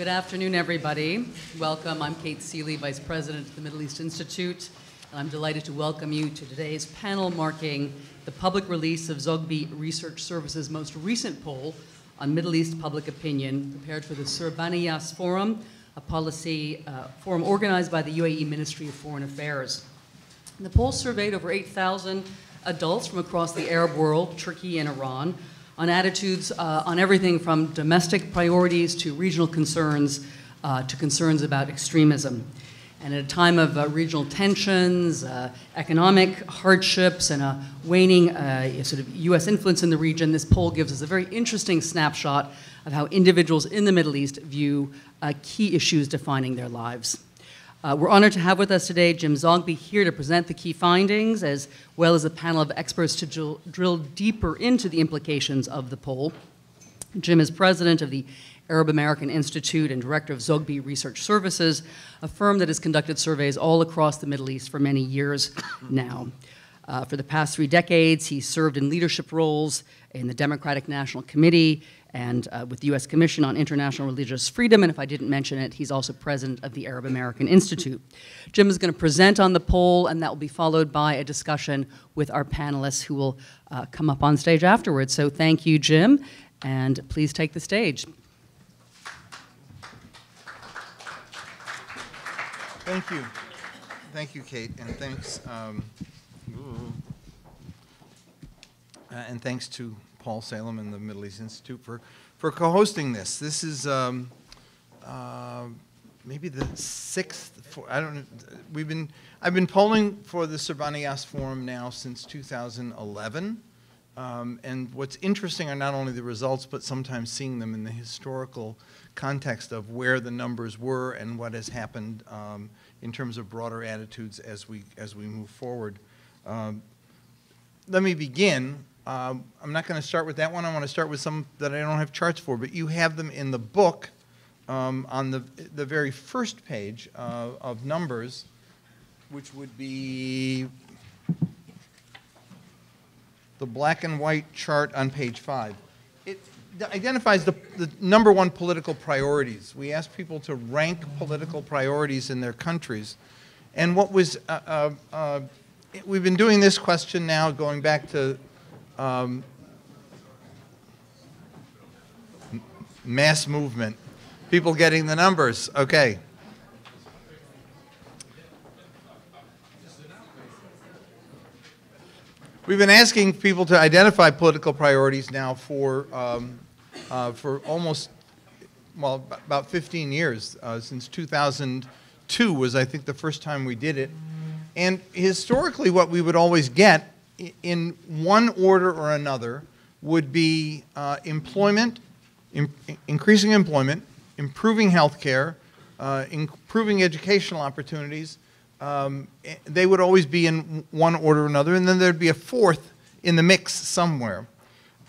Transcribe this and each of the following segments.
Good afternoon, everybody. Welcome. I'm Kate Seeley, Vice President of the Middle East Institute, and I'm delighted to welcome you to today's panel marking the public release of Zogby Research Services' most recent poll on Middle East public opinion, prepared for the Sir Bani Yas Forum, a policy uh, forum organized by the UAE Ministry of Foreign Affairs. The poll surveyed over 8,000 adults from across the Arab world, Turkey and Iran, on attitudes uh, on everything from domestic priorities to regional concerns uh, to concerns about extremism. And at a time of uh, regional tensions, uh, economic hardships, and a waning uh, sort of U.S. influence in the region, this poll gives us a very interesting snapshot of how individuals in the Middle East view uh, key issues defining their lives. Uh, we're honored to have with us today Jim Zogby here to present the key findings, as well as a panel of experts to drill, drill deeper into the implications of the poll. Jim is president of the Arab American Institute and director of Zogby Research Services, a firm that has conducted surveys all across the Middle East for many years now. Uh, for the past three decades, he served in leadership roles in the Democratic National Committee and uh, with the U.S. Commission on International Religious Freedom. And if I didn't mention it, he's also president of the Arab American Institute. Jim is going to present on the poll, and that will be followed by a discussion with our panelists who will uh, come up on stage afterwards. So thank you, Jim, and please take the stage. Thank you. Thank you, Kate, and thanks. Um, uh, and thanks to Paul Salem and the Middle East Institute for, for co-hosting this. This is um, uh, maybe the sixth, for, I don't know, we've been, I've been polling for the Sir Bani Yas Forum now since 2011. Um, and what's interesting are not only the results, but sometimes seeing them in the historical context of where the numbers were and what has happened um, in terms of broader attitudes as we, as we move forward. Um, let me begin um, I'm not going to start with that one. I want to start with some that I don't have charts for, but you have them in the book um, on the, the very first page uh, of numbers, which would be the black and white chart on page five. It identifies the, the number one political priorities. We asked people to rank political priorities in their countries. And what was, uh, uh, uh we've been doing this question now going back to um, mass movement. People getting the numbers. Okay. We've been asking people to identify political priorities now for, um, uh, for almost, well, about 15 years. Uh, since 2002 was, I think, the first time we did it. And historically, what we would always get in one order or another would be uh, employment, in, increasing employment, improving health care, uh, improving educational opportunities. Um, eh, they would always be in one order or another, and then there'd be a fourth in the mix somewhere.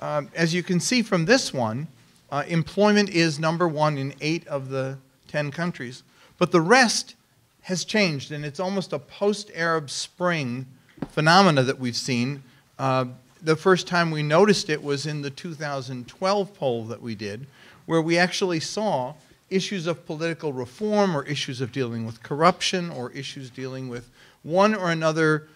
Um, as you can see from this one, uh, employment is number one in eight of the 10 countries. But the rest has changed, and it's almost a post Arab Spring phenomena that we've seen. Uh, the first time we noticed it was in the 2012 poll that we did, where we actually saw issues of political reform or issues of dealing with corruption or issues dealing with one or another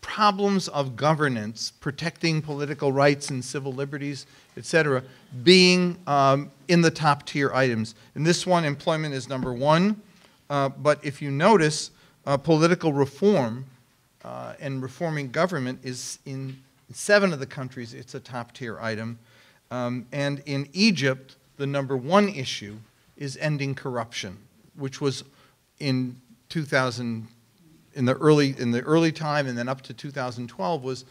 problems of governance, protecting political rights and civil liberties, etc., being um, in the top tier items. In this one, employment is number one, uh, but if you notice, uh, political reform uh, and reforming government is in seven of the countries, it's a top tier item. Um, and in Egypt, the number one issue is ending corruption, which was in 2000, in the early, in the early time and then up to 2012 was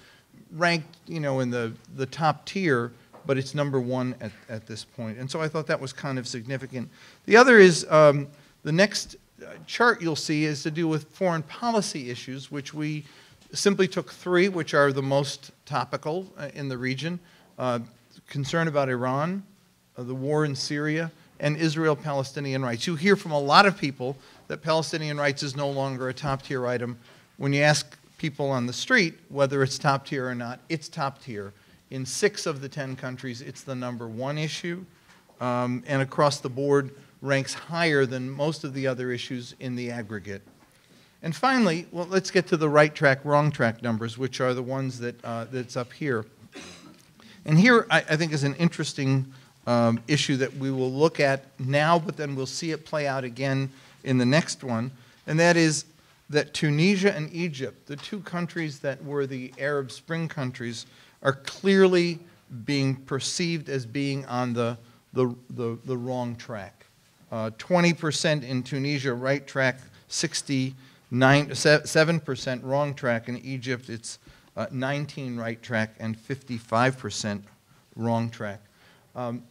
ranked, you know, in the, the top tier, but it's number one at, at this point. And so I thought that was kind of significant. The other is um, the next chart you'll see is to do with foreign policy issues, which we simply took three, which are the most topical uh, in the region. Uh, concern about Iran, uh, the war in Syria, and Israel-Palestinian rights. You hear from a lot of people that Palestinian rights is no longer a top-tier item. When you ask people on the street whether it's top tier or not, it's top tier. In six of the 10 countries, it's the number one issue. Um, and across the board, ranks higher than most of the other issues in the aggregate. And finally, well, let's get to the right track, wrong track numbers, which are the ones that, uh, that's up here. And here, I, I think, is an interesting um, issue that we will look at now, but then we'll see it play out again in the next one, and that is that Tunisia and Egypt, the two countries that were the Arab Spring countries, are clearly being perceived as being on the, the, the, the wrong track. Uh, 20% in Tunisia, right track, 69, 7% wrong track. In Egypt, it's uh, 19 right track and 55% wrong track. Um,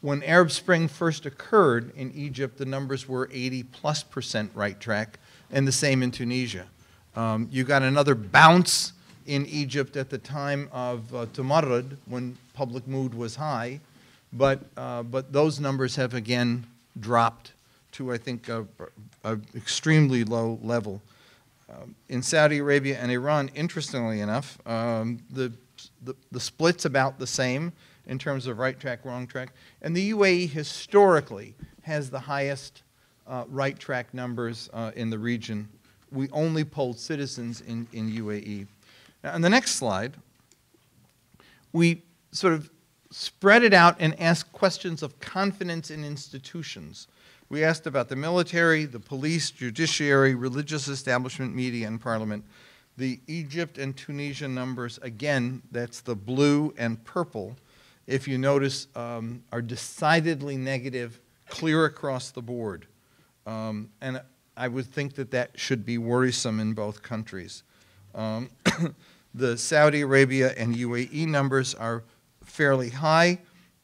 when Arab Spring first occurred in Egypt, the numbers were 80 plus percent right track, and the same in Tunisia. Um, you got another bounce in Egypt at the time of uh, when public mood was high, but, uh, but those numbers have again dropped to, I think, a, a extremely low level. Um, in Saudi Arabia and Iran, interestingly enough, um, the, the, the split's about the same in terms of right track, wrong track. And the UAE historically has the highest uh, right track numbers uh, in the region. We only polled citizens in, in UAE. Now, on the next slide, we sort of spread it out and ask questions of confidence in institutions. We asked about the military, the police, judiciary, religious establishment, media, and parliament. The Egypt and Tunisia numbers, again, that's the blue and purple, if you notice, um, are decidedly negative, clear across the board. Um, and I would think that that should be worrisome in both countries. Um, the Saudi Arabia and UAE numbers are fairly high,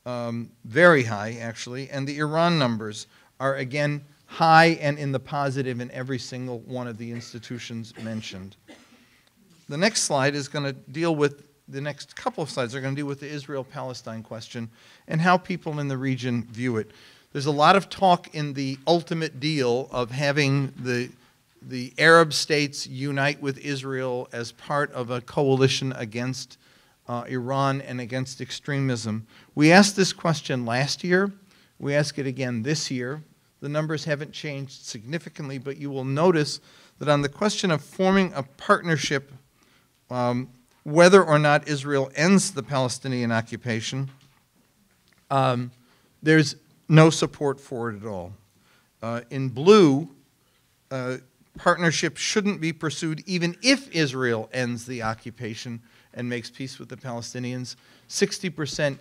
um, very high actually, and the Iran numbers are again high and in the positive in every single one of the institutions mentioned. The next slide is going to deal with the next couple of slides are going to deal with the Israel Palestine question and how people in the region view it. There's a lot of talk in the ultimate deal of having the, the Arab states unite with Israel as part of a coalition against uh, Iran and against extremism. We asked this question last year. We ask it again this year. The numbers haven't changed significantly, but you will notice that on the question of forming a partnership um, whether or not Israel ends the Palestinian occupation, um, there's no support for it at all. Uh, in blue, uh, partnership shouldn't be pursued even if Israel ends the occupation and makes peace with the Palestinians. 60%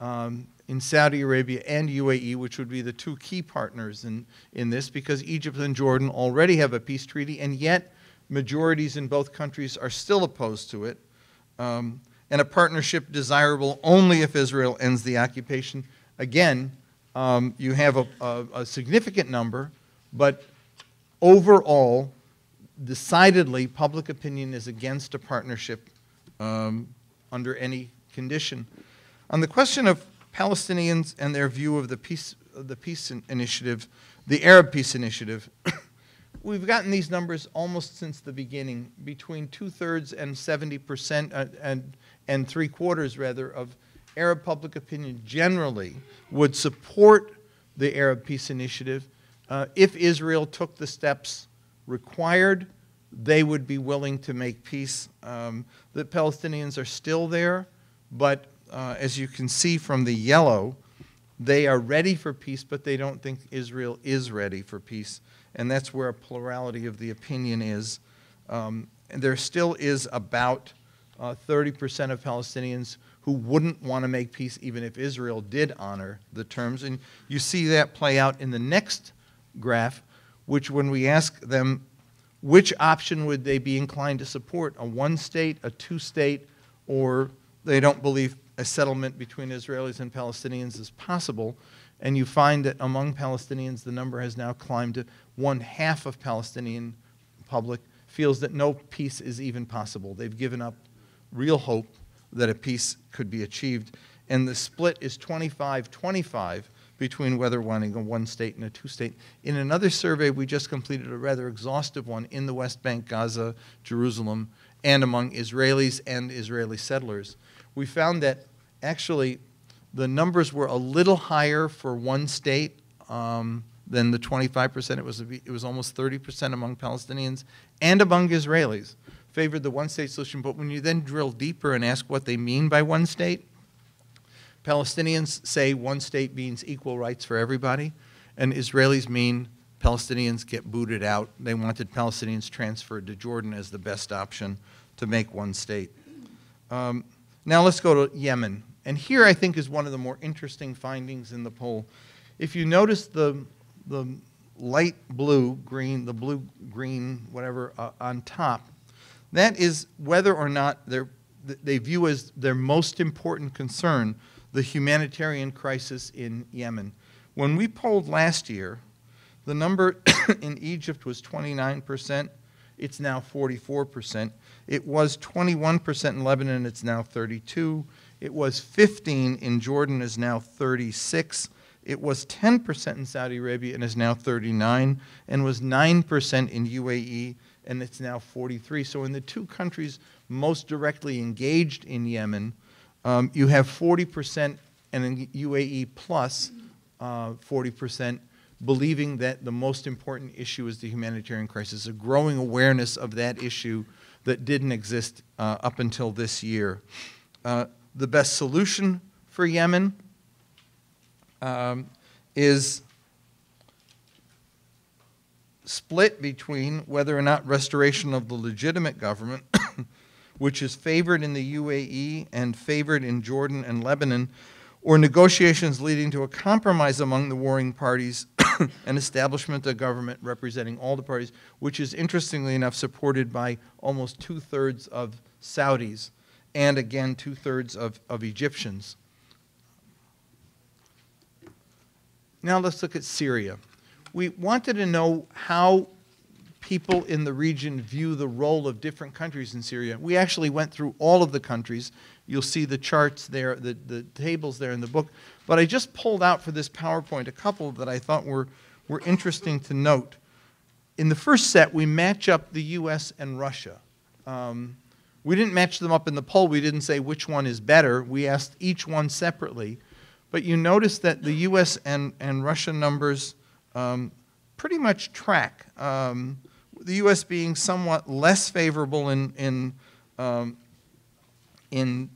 um, in Saudi Arabia and UAE, which would be the two key partners in, in this, because Egypt and Jordan already have a peace treaty, and yet majorities in both countries are still opposed to it um, and a partnership desirable only if Israel ends the occupation. Again, um, you have a, a, a, significant number, but overall, decidedly, public opinion is against a partnership um, under any condition. On the question of Palestinians and their view of the peace, the peace initiative, the Arab Peace Initiative, we've gotten these numbers almost since the beginning, between two-thirds and 70% uh, and, and three-quarters, rather, of Arab public opinion generally would support the Arab Peace Initiative. Uh, if Israel took the steps required, they would be willing to make peace. Um, the Palestinians are still there, but uh, as you can see from the yellow, they are ready for peace, but they don't think Israel is ready for peace and that's where a plurality of the opinion is. Um, and there still is about 30% uh, of Palestinians who wouldn't want to make peace even if Israel did honor the terms. And you see that play out in the next graph, which when we ask them which option would they be inclined to support, a one state, a two state, or they don't believe a settlement between Israelis and Palestinians is possible. And you find that among Palestinians, the number has now climbed to one half of Palestinian public feels that no peace is even possible. They've given up real hope that a peace could be achieved. And the split is 25 25 between whether wanting a one state and a two state. In another survey, we just completed a rather exhaustive one in the West Bank, Gaza, Jerusalem, and among Israelis and Israeli settlers. We found that actually the numbers were a little higher for one state um, than the 25%. It was, it was almost 30% among Palestinians and among Israelis favored the one state solution. But when you then drill deeper and ask what they mean by one state, Palestinians say one state means equal rights for everybody, and Israelis mean Palestinians get booted out. They wanted Palestinians transferred to Jordan as the best option to make one state. Um, now let's go to Yemen. And here I think is one of the more interesting findings in the poll. If you notice the, the light blue, green, the blue, green, whatever, uh, on top, that is whether or not they view as their most important concern the humanitarian crisis in Yemen. When we polled last year, the number in Egypt was 29%. It's now 44%. It was 21% in Lebanon. It's now 32. It was 15 in Jordan. Is now 36. It was 10% in Saudi Arabia and is now 39, and was 9% in UAE and it's now 43. So in the two countries most directly engaged in Yemen, um, you have 40% and UAE plus uh, 40% believing that the most important issue is the humanitarian crisis, a growing awareness of that issue that didn't exist uh, up until this year. Uh, the best solution for Yemen um, is split between whether or not restoration of the legitimate government, which is favored in the UAE and favored in Jordan and Lebanon, or negotiations leading to a compromise among the warring parties and establishment of government representing all the parties, which is interestingly enough supported by almost two thirds of Saudis and again two thirds of, of Egyptians. Now let's look at Syria we wanted to know how people in the region view the role of different countries in Syria. We actually went through all of the countries. You'll see the charts there, the, the tables there in the book. But I just pulled out for this PowerPoint a couple that I thought were, were interesting to note. In the first set, we match up the US and Russia. Um, we didn't match them up in the poll. We didn't say which one is better. We asked each one separately. But you notice that the US and, and Russia numbers um, pretty much track. Um, the U.S. being somewhat less favorable in in um, in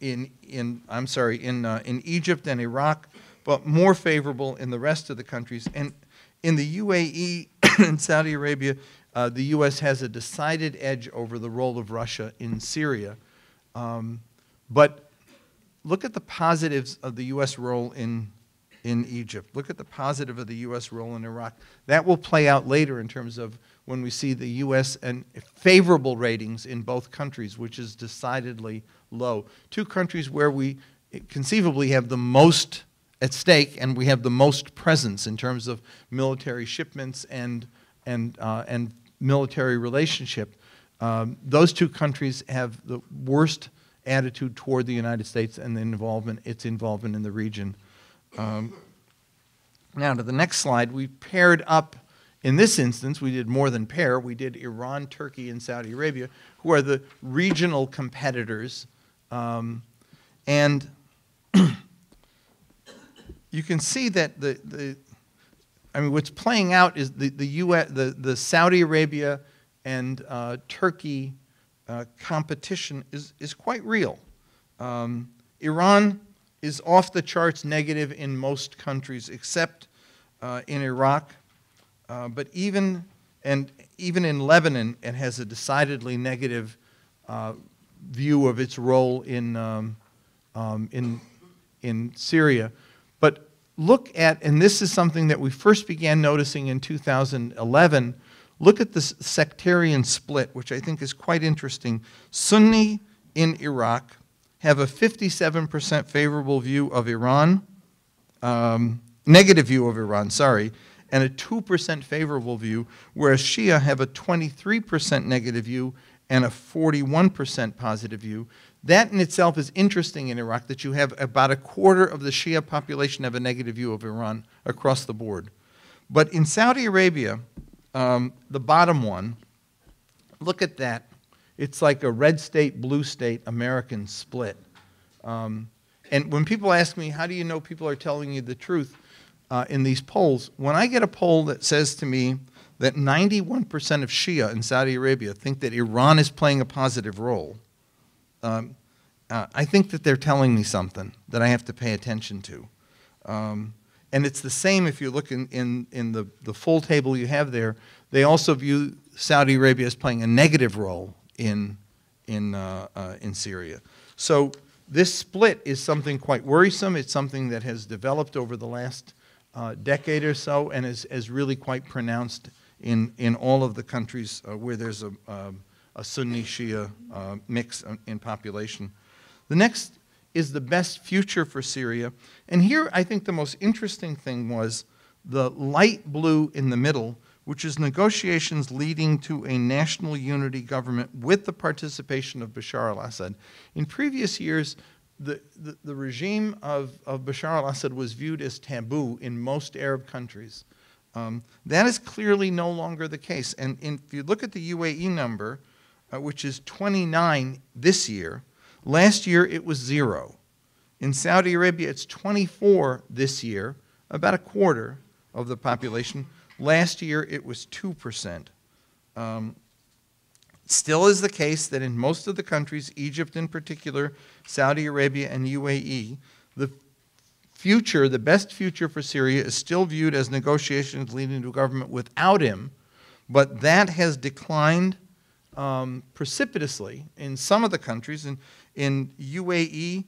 in in I'm sorry in uh, in Egypt and Iraq, but more favorable in the rest of the countries. And in the UAE and Saudi Arabia, uh, the U.S. has a decided edge over the role of Russia in Syria. Um, but look at the positives of the U.S. role in in Egypt. Look at the positive of the U.S. role in Iraq. That will play out later in terms of when we see the U.S. and favorable ratings in both countries, which is decidedly low. Two countries where we conceivably have the most at stake and we have the most presence in terms of military shipments and, and, uh, and military relationship. Um, those two countries have the worst attitude toward the United States and the involvement, its involvement in the region. Um, now, to the next slide, we paired up, in this instance, we did more than pair. We did Iran, Turkey, and Saudi Arabia, who are the regional competitors. Um, and you can see that the, the I mean, what's playing out is the, the, US, the, the Saudi Arabia and uh, Turkey uh, competition is, is quite real. Um, Iran is off the charts negative in most countries except uh, in Iraq. Uh, but even, and even in Lebanon, it has a decidedly negative uh, view of its role in, um, um, in, in Syria. But look at, and this is something that we first began noticing in 2011, look at the sectarian split, which I think is quite interesting. Sunni in Iraq, have a 57% favorable view of Iran, um, negative view of Iran, sorry, and a 2% favorable view, whereas Shia have a 23% negative view and a 41% positive view. That in itself is interesting in Iraq that you have about a quarter of the Shia population have a negative view of Iran across the board. But in Saudi Arabia, um, the bottom one, look at that. It's like a red state, blue state, American split. Um, and when people ask me, how do you know people are telling you the truth? Uh, in these polls, when I get a poll that says to me that 91% of Shia in Saudi Arabia think that Iran is playing a positive role, um, uh, I think that they're telling me something that I have to pay attention to. Um, and it's the same if you look in, in, in the, the full table you have there. They also view Saudi Arabia as playing a negative role in, in, uh, uh, in Syria. So this split is something quite worrisome. It's something that has developed over the last uh, decade or so and is, is really quite pronounced in, in all of the countries uh, where there's a, um, a Sunni Shia uh, mix in population. The next is the best future for Syria. And here I think the most interesting thing was the light blue in the middle, which is negotiations leading to a national unity government with the participation of Bashar al Assad. In previous years, the, the, regime of, of Bashar al Assad was viewed as taboo in most Arab countries. Um, that is clearly no longer the case. And in, if you look at the UAE number, uh, which is 29 this year, Last year it was zero. In Saudi Arabia, it's 24 this year, about a quarter of the population. Last year it was 2%. Um, still is the case that in most of the countries, Egypt in particular, Saudi Arabia, and UAE, the future, the best future for Syria, is still viewed as negotiations leading to a government without him, but that has declined um, precipitously in some of the countries. And in UAE,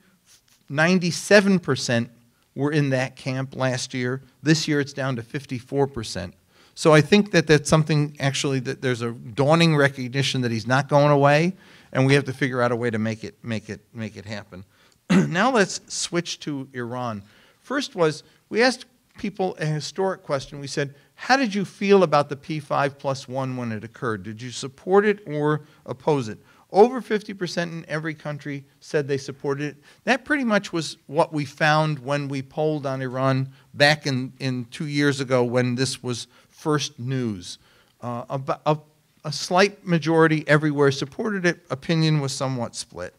97% were in that camp last year. This year it's down to 54%. So I think that that's something actually that there's a dawning recognition that he's not going away, and we have to figure out a way to make it make it make it happen. now let's switch to Iran. First was we asked people a historic question. We said, how did you feel about the P5 plus one when it occurred? Did you support it or oppose it? Over 50% in every country said they supported it. That pretty much was what we found when we polled on Iran back in, in two years ago when this was first news. Uh, a, a, a slight majority everywhere supported it. Opinion was somewhat split.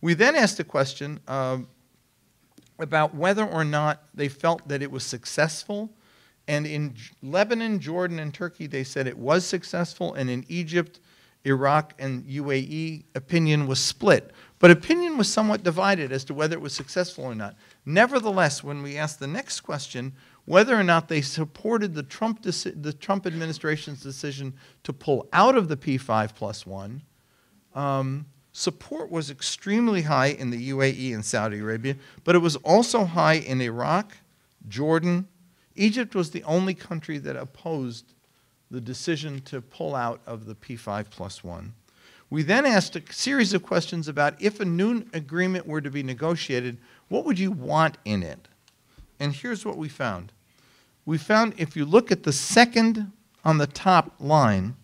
We then asked a question uh, about whether or not they felt that it was successful. And in Lebanon, Jordan, and Turkey, they said it was successful. And in Egypt, Iraq and UAE, opinion was split. But opinion was somewhat divided as to whether it was successful or not. Nevertheless, when we asked the next question, whether or not they supported the Trump, the Trump administration's decision to pull out of the P5 plus one, um, support was extremely high in the UAE and Saudi Arabia, but it was also high in Iraq, Jordan. Egypt was the only country that opposed the decision to pull out of the P5 plus one. We then asked a series of questions about if a new agreement were to be negotiated, what would you want in it? And here's what we found. We found if you look at the second on the top line,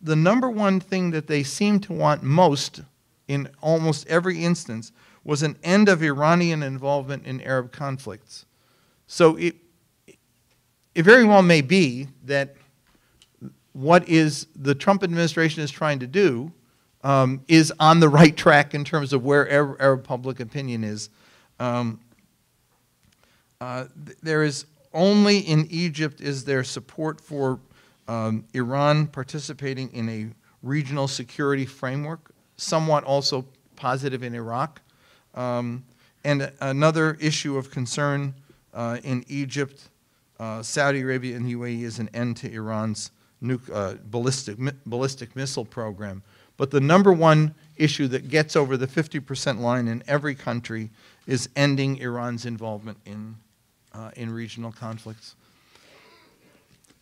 the number one thing that they seem to want most in almost every instance was an end of Iranian involvement in Arab conflicts. So it, it very well may be that what is the Trump administration is trying to do um, is on the right track in terms of where Arab, Arab public opinion is. Um, uh, there is only in Egypt is there support for um, Iran participating in a regional security framework, somewhat also positive in Iraq. Um, and another issue of concern uh, in Egypt, uh, Saudi Arabia, and the UAE is an end to Iran's uh, ballistic, ballistic missile program. But the number one issue that gets over the 50% line in every country is ending Iran's involvement in, uh, in regional conflicts.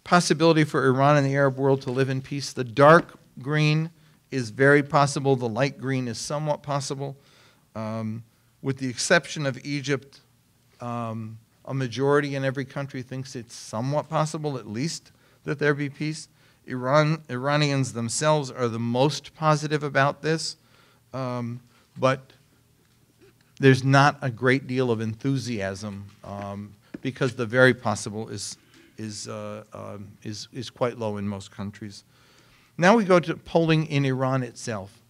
Possibility for Iran and the Arab world to live in peace. The dark green is very possible. The light green is somewhat possible. Um, with the exception of Egypt, um, a majority in every country thinks it's somewhat possible, at least that there be peace. Iran, Iranians themselves are the most positive about this, um, but there's not a great deal of enthusiasm um, because the very possible is, is, uh, uh, is, is quite low in most countries. Now we go to polling in Iran itself.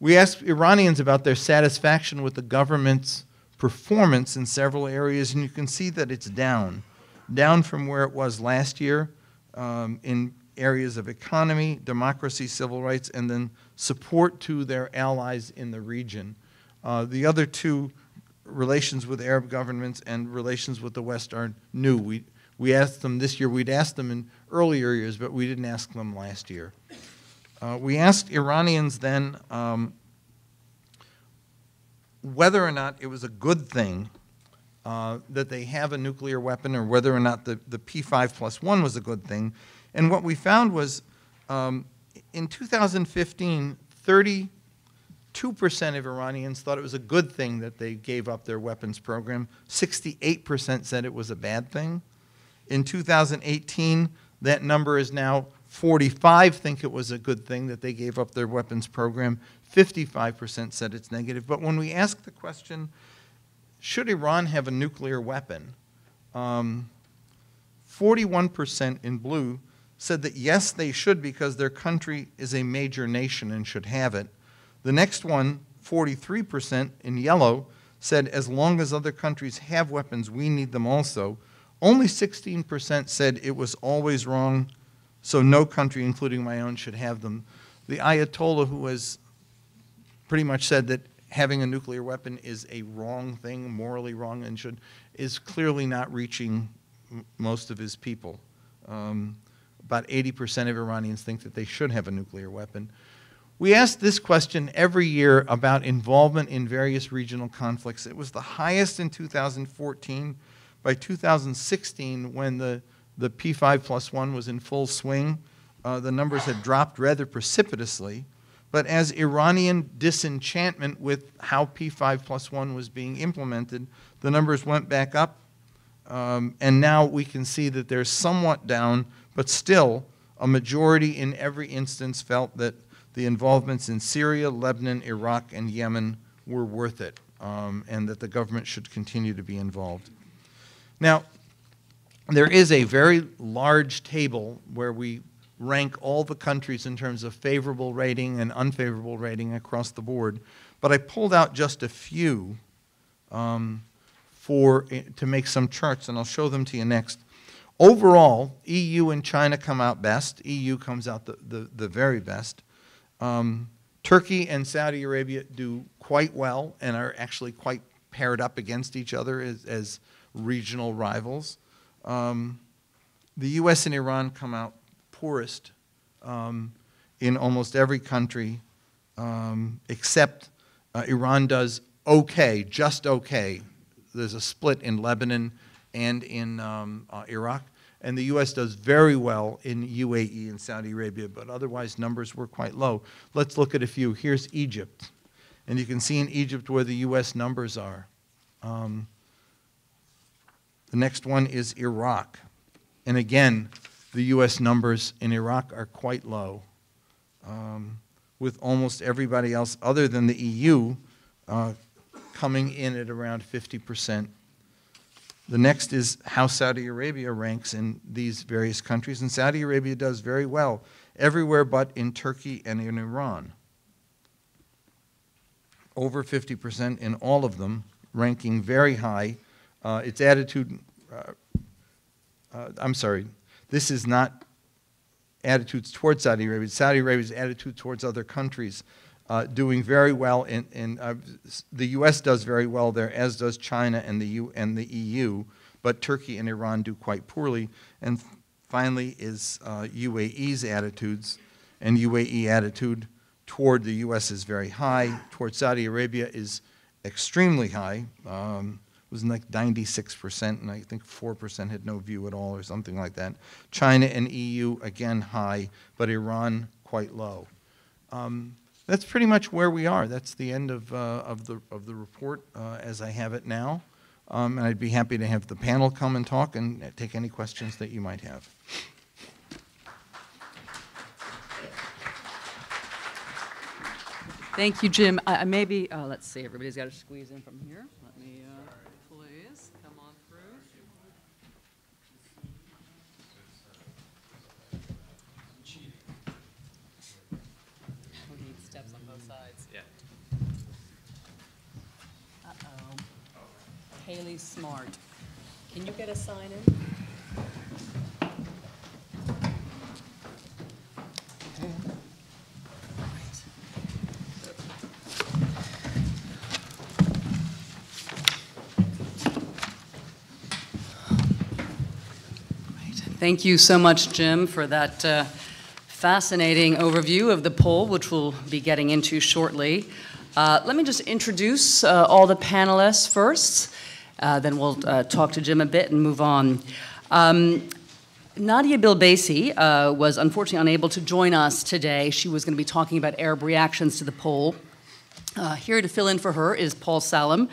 We asked Iranians about their satisfaction with the government's performance in several areas, and you can see that it's down. down from where it was last year um, in areas of economy, democracy, civil rights, and then support to their allies in the region. Uh, the other two, relations with Arab governments and relations with the West, are new. We, we asked them this year, we'd asked them in earlier years, but we didn't ask them last year. Uh, we asked Iranians then um, whether or not it was a good thing uh, that they have a nuclear weapon or whether or not the, the P5 plus 1 was a good thing. And what we found was um, in 2015, 32% of Iranians thought it was a good thing that they gave up their weapons program. 68% said it was a bad thing. In 2018, that number is now 45 think it was a good thing that they gave up their weapons program. 55% said it's negative. But when we ask the question, should Iran have a nuclear weapon? Um, 41% in blue said that yes, they should because their country is a major nation and should have it. The next one, 43% in yellow, said as long as other countries have weapons, we need them also. Only 16% said it was always wrong, so no country, including my own, should have them. The Ayatollah, who has pretty much said that having a nuclear weapon is a wrong thing, morally wrong, and should, is clearly not reaching most of his people. Um, about 80% of Iranians think that they should have a nuclear weapon. We asked this question every year about involvement in various regional conflicts. It was the highest in 2014. By 2016, when the, the P5 plus 1 was in full swing, uh, the numbers had dropped rather precipitously. But as Iranian disenchantment with how P5 plus 1 was being implemented, the numbers went back up. Um, and now we can see that they're somewhat down, but still, a majority in every instance felt that the involvements in Syria, Lebanon, Iraq, and Yemen were worth it, um, and that the government should continue to be involved. Now, there is a very large table where we rank all the countries in terms of favorable rating and unfavorable rating across the board, but I pulled out just a few um, for, eh, to make some charts, and I'll show them to you next. Overall, EU and China come out best. EU comes out the, the, the very best. Um, Turkey and Saudi Arabia do quite well and are actually quite paired up against each other as, as regional rivals. Um, the US and Iran come out poorest um, in almost every country um, except uh, Iran does okay, just okay. There's a split in Lebanon and in um, uh, Iraq. And the U.S. does very well in UAE and Saudi Arabia, but otherwise numbers were quite low. Let's look at a few. Here's Egypt. And you can see in Egypt where the U.S. numbers are. Um, the next one is Iraq. And again, the U.S. numbers in Iraq are quite low, um, with almost everybody else other than the EU uh, coming in at around 50%. The next is how Saudi Arabia ranks in these various countries, and Saudi Arabia does very well everywhere but in Turkey and in Iran. Over 50% in all of them, ranking very high. Uh, its attitude, uh, uh, I'm sorry, this is not attitudes towards Saudi Arabia. Saudi Arabia's attitude towards other countries uh, doing very well, and, and uh, the U.S. does very well there, as does China and the, U, and the EU, but Turkey and Iran do quite poorly. And finally is uh, UAE's attitudes, and UAE attitude toward the U.S. is very high, toward Saudi Arabia is extremely high. Um, it was like 96%, and I think 4% had no view at all, or something like that. China and EU, again, high, but Iran, quite low. Um, that's pretty much where we are. That's the end of, uh, of, the, of the report uh, as I have it now. Um, and I'd be happy to have the panel come and talk and take any questions that you might have. Thank you, Jim. Maybe, uh, let's see, everybody's got to squeeze in from here. Haley Smart. Can you get a sign in? Thank you so much, Jim, for that uh, fascinating overview of the poll, which we'll be getting into shortly. Uh, let me just introduce uh, all the panelists first uh, then we'll uh, talk to Jim a bit and move on. Um, Nadia Bilbassy uh, was unfortunately unable to join us today. She was going to be talking about Arab reactions to the poll. Uh, here to fill in for her is Paul Salem,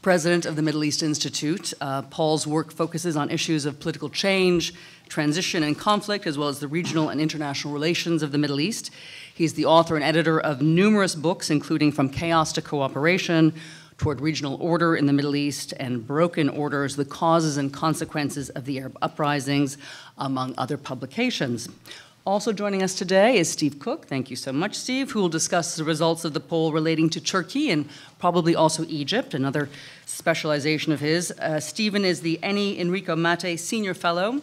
president of the Middle East Institute. Uh, Paul's work focuses on issues of political change, transition, and conflict, as well as the regional and international relations of the Middle East. He's the author and editor of numerous books, including From Chaos to Cooperation, toward regional order in the Middle East and broken orders, the causes and consequences of the Arab uprisings, among other publications. Also joining us today is Steve Cook. Thank you so much, Steve, who will discuss the results of the poll relating to Turkey and probably also Egypt, another specialization of his. Uh, Stephen is the Eni Enrico Mattei Senior Fellow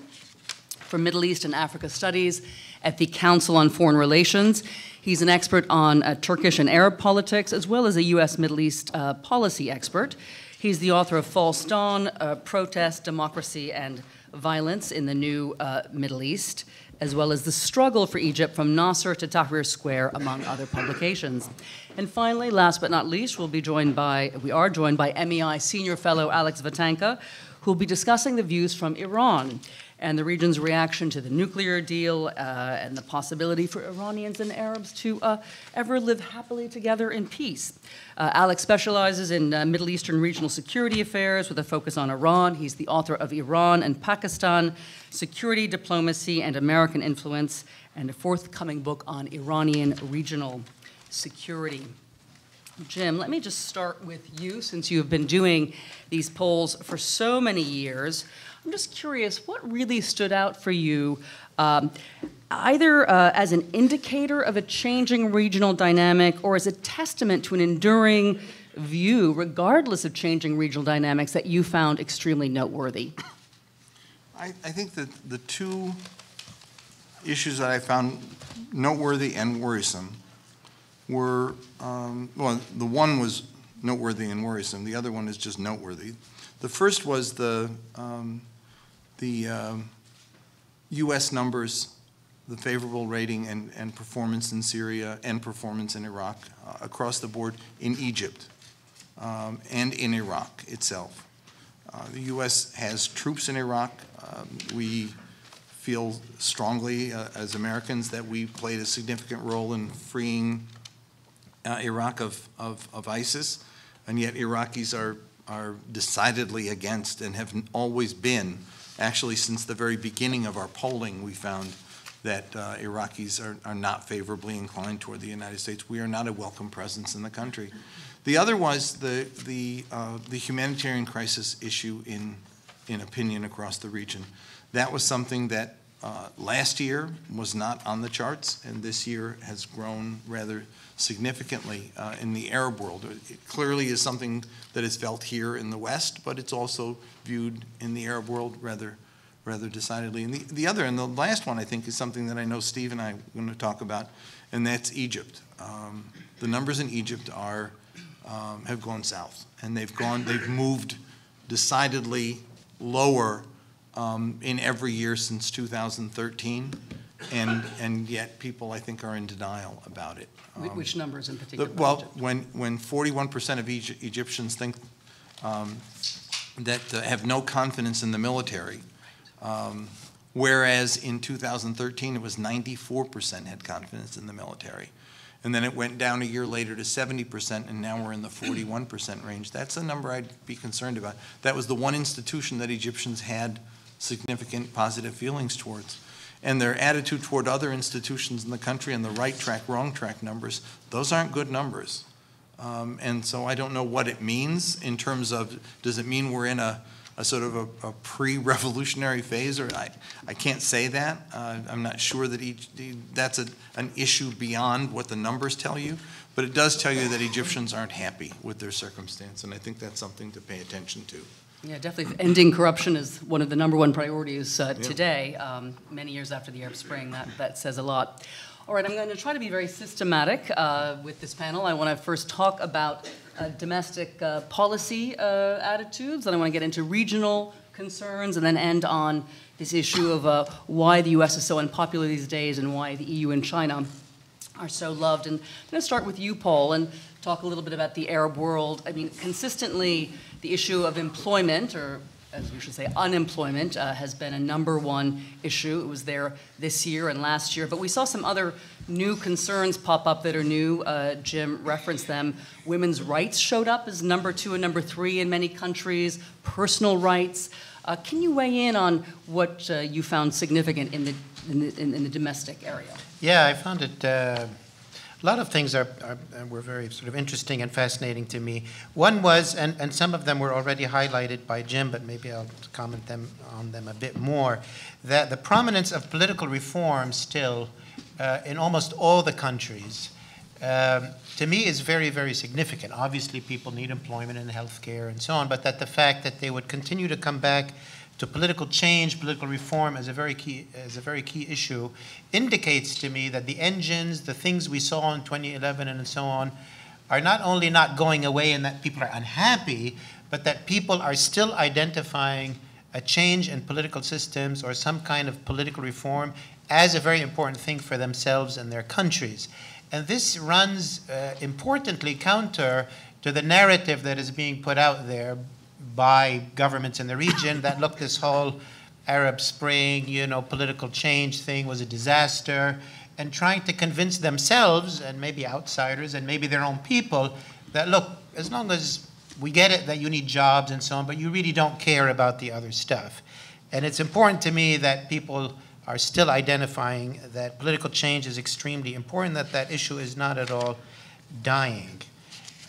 for Middle East and Africa Studies at the Council on Foreign Relations. He's an expert on uh, Turkish and Arab politics, as well as a U.S. Middle East uh, policy expert. He's the author of False Dawn, uh, Protest, Democracy, and Violence in the New uh, Middle East, as well as The Struggle for Egypt from Nasser to Tahrir Square, among other publications. And finally, last but not least, we'll be joined by, we are joined by MEI Senior Fellow Alex Vatanka, who will be discussing the views from Iran and the region's reaction to the nuclear deal uh, and the possibility for Iranians and Arabs to uh, ever live happily together in peace. Uh, Alex specializes in uh, Middle Eastern regional security affairs with a focus on Iran. He's the author of Iran and Pakistan Security, Diplomacy, and American Influence, and a forthcoming book on Iranian regional security. Jim, let me just start with you since you have been doing these polls for so many years. I'm just curious, what really stood out for you, um, either uh, as an indicator of a changing regional dynamic or as a testament to an enduring view, regardless of changing regional dynamics, that you found extremely noteworthy? I, I think that the two issues that I found noteworthy and worrisome were, um, well, the one was noteworthy and worrisome. The other one is just noteworthy. The first was the um, the um, U.S. numbers, the favorable rating and, and performance in Syria and performance in Iraq uh, across the board in Egypt um, and in Iraq itself. Uh, the U.S. has troops in Iraq. Um, we feel strongly uh, as Americans that we played a significant role in freeing uh, Iraq of, of, of ISIS, and yet Iraqis are, are decidedly against and have always been Actually, since the very beginning of our polling, we found that uh, Iraqis are, are not favorably inclined toward the United States. We are not a welcome presence in the country. The other was the, the, uh, the humanitarian crisis issue in, in opinion across the region. That was something that uh, last year was not on the charts, and this year has grown rather significantly uh, in the Arab world. It clearly is something that is felt here in the West, but it's also viewed in the Arab world rather, rather decidedly. And the, the other, and the last one, I think, is something that I know Steve and I are going to talk about, and that's Egypt. Um, the numbers in Egypt are um, have gone south, and they've gone, they've moved decidedly lower um, in every year since 2013, and and yet people, I think, are in denial about it. Um, Which numbers in particular? The, well, when, when 41% of Egyptians think um, that uh, have no confidence in the military, um, whereas in 2013 it was 94% had confidence in the military. And then it went down a year later to 70%, and now we're in the 41% range. That's a number I'd be concerned about. That was the one institution that Egyptians had significant positive feelings towards and their attitude toward other institutions in the country and the right track, wrong track numbers, those aren't good numbers. Um, and so I don't know what it means in terms of, does it mean we're in a, a sort of a, a pre-revolutionary phase, or I, I can't say that. Uh, I'm not sure that each, that's a, an issue beyond what the numbers tell you, but it does tell you that Egyptians aren't happy with their circumstance, and I think that's something to pay attention to. Yeah, definitely. Ending corruption is one of the number one priorities uh, today. Um, many years after the Arab Spring, that, that says a lot. All right, I'm going to try to be very systematic uh, with this panel. I want to first talk about uh, domestic uh, policy uh, attitudes, and I want to get into regional concerns, and then end on this issue of uh, why the U.S. is so unpopular these days and why the EU and China are so loved. And I'm going to start with you, Paul, and talk a little bit about the Arab world. I mean, consistently, the issue of employment, or as we should say, unemployment, uh, has been a number one issue. It was there this year and last year, but we saw some other new concerns pop up that are new. Uh, Jim referenced them. Women's rights showed up as number two and number three in many countries, personal rights. Uh, can you weigh in on what uh, you found significant in the, in the, in the domestic area? Yeah, I found it. A lot of things are, are, were very sort of interesting and fascinating to me. One was, and, and some of them were already highlighted by Jim, but maybe I'll comment them on them a bit more. That the prominence of political reform still uh, in almost all the countries, um, to me, is very, very significant. Obviously, people need employment and health care and so on, but that the fact that they would continue to come back to political change, political reform as a very key as a very key issue, indicates to me that the engines, the things we saw in 2011 and so on, are not only not going away and that people are unhappy, but that people are still identifying a change in political systems or some kind of political reform as a very important thing for themselves and their countries. And this runs uh, importantly counter to the narrative that is being put out there by governments in the region that look this whole Arab Spring, you know, political change thing was a disaster, and trying to convince themselves and maybe outsiders and maybe their own people that look, as long as we get it that you need jobs and so on, but you really don't care about the other stuff. And it's important to me that people are still identifying that political change is extremely important, that that issue is not at all dying.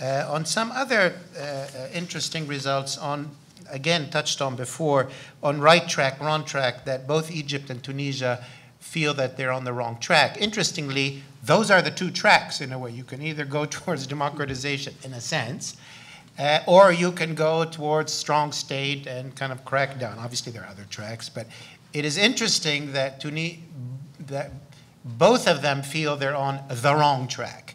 Uh, on some other uh, interesting results on, again, touched on before, on right track, wrong track, that both Egypt and Tunisia feel that they're on the wrong track. Interestingly, those are the two tracks in a way. You can either go towards democratization in a sense, uh, or you can go towards strong state and kind of crack down. Obviously, there are other tracks, but it is interesting that, Tunis, that both of them feel they're on the wrong track.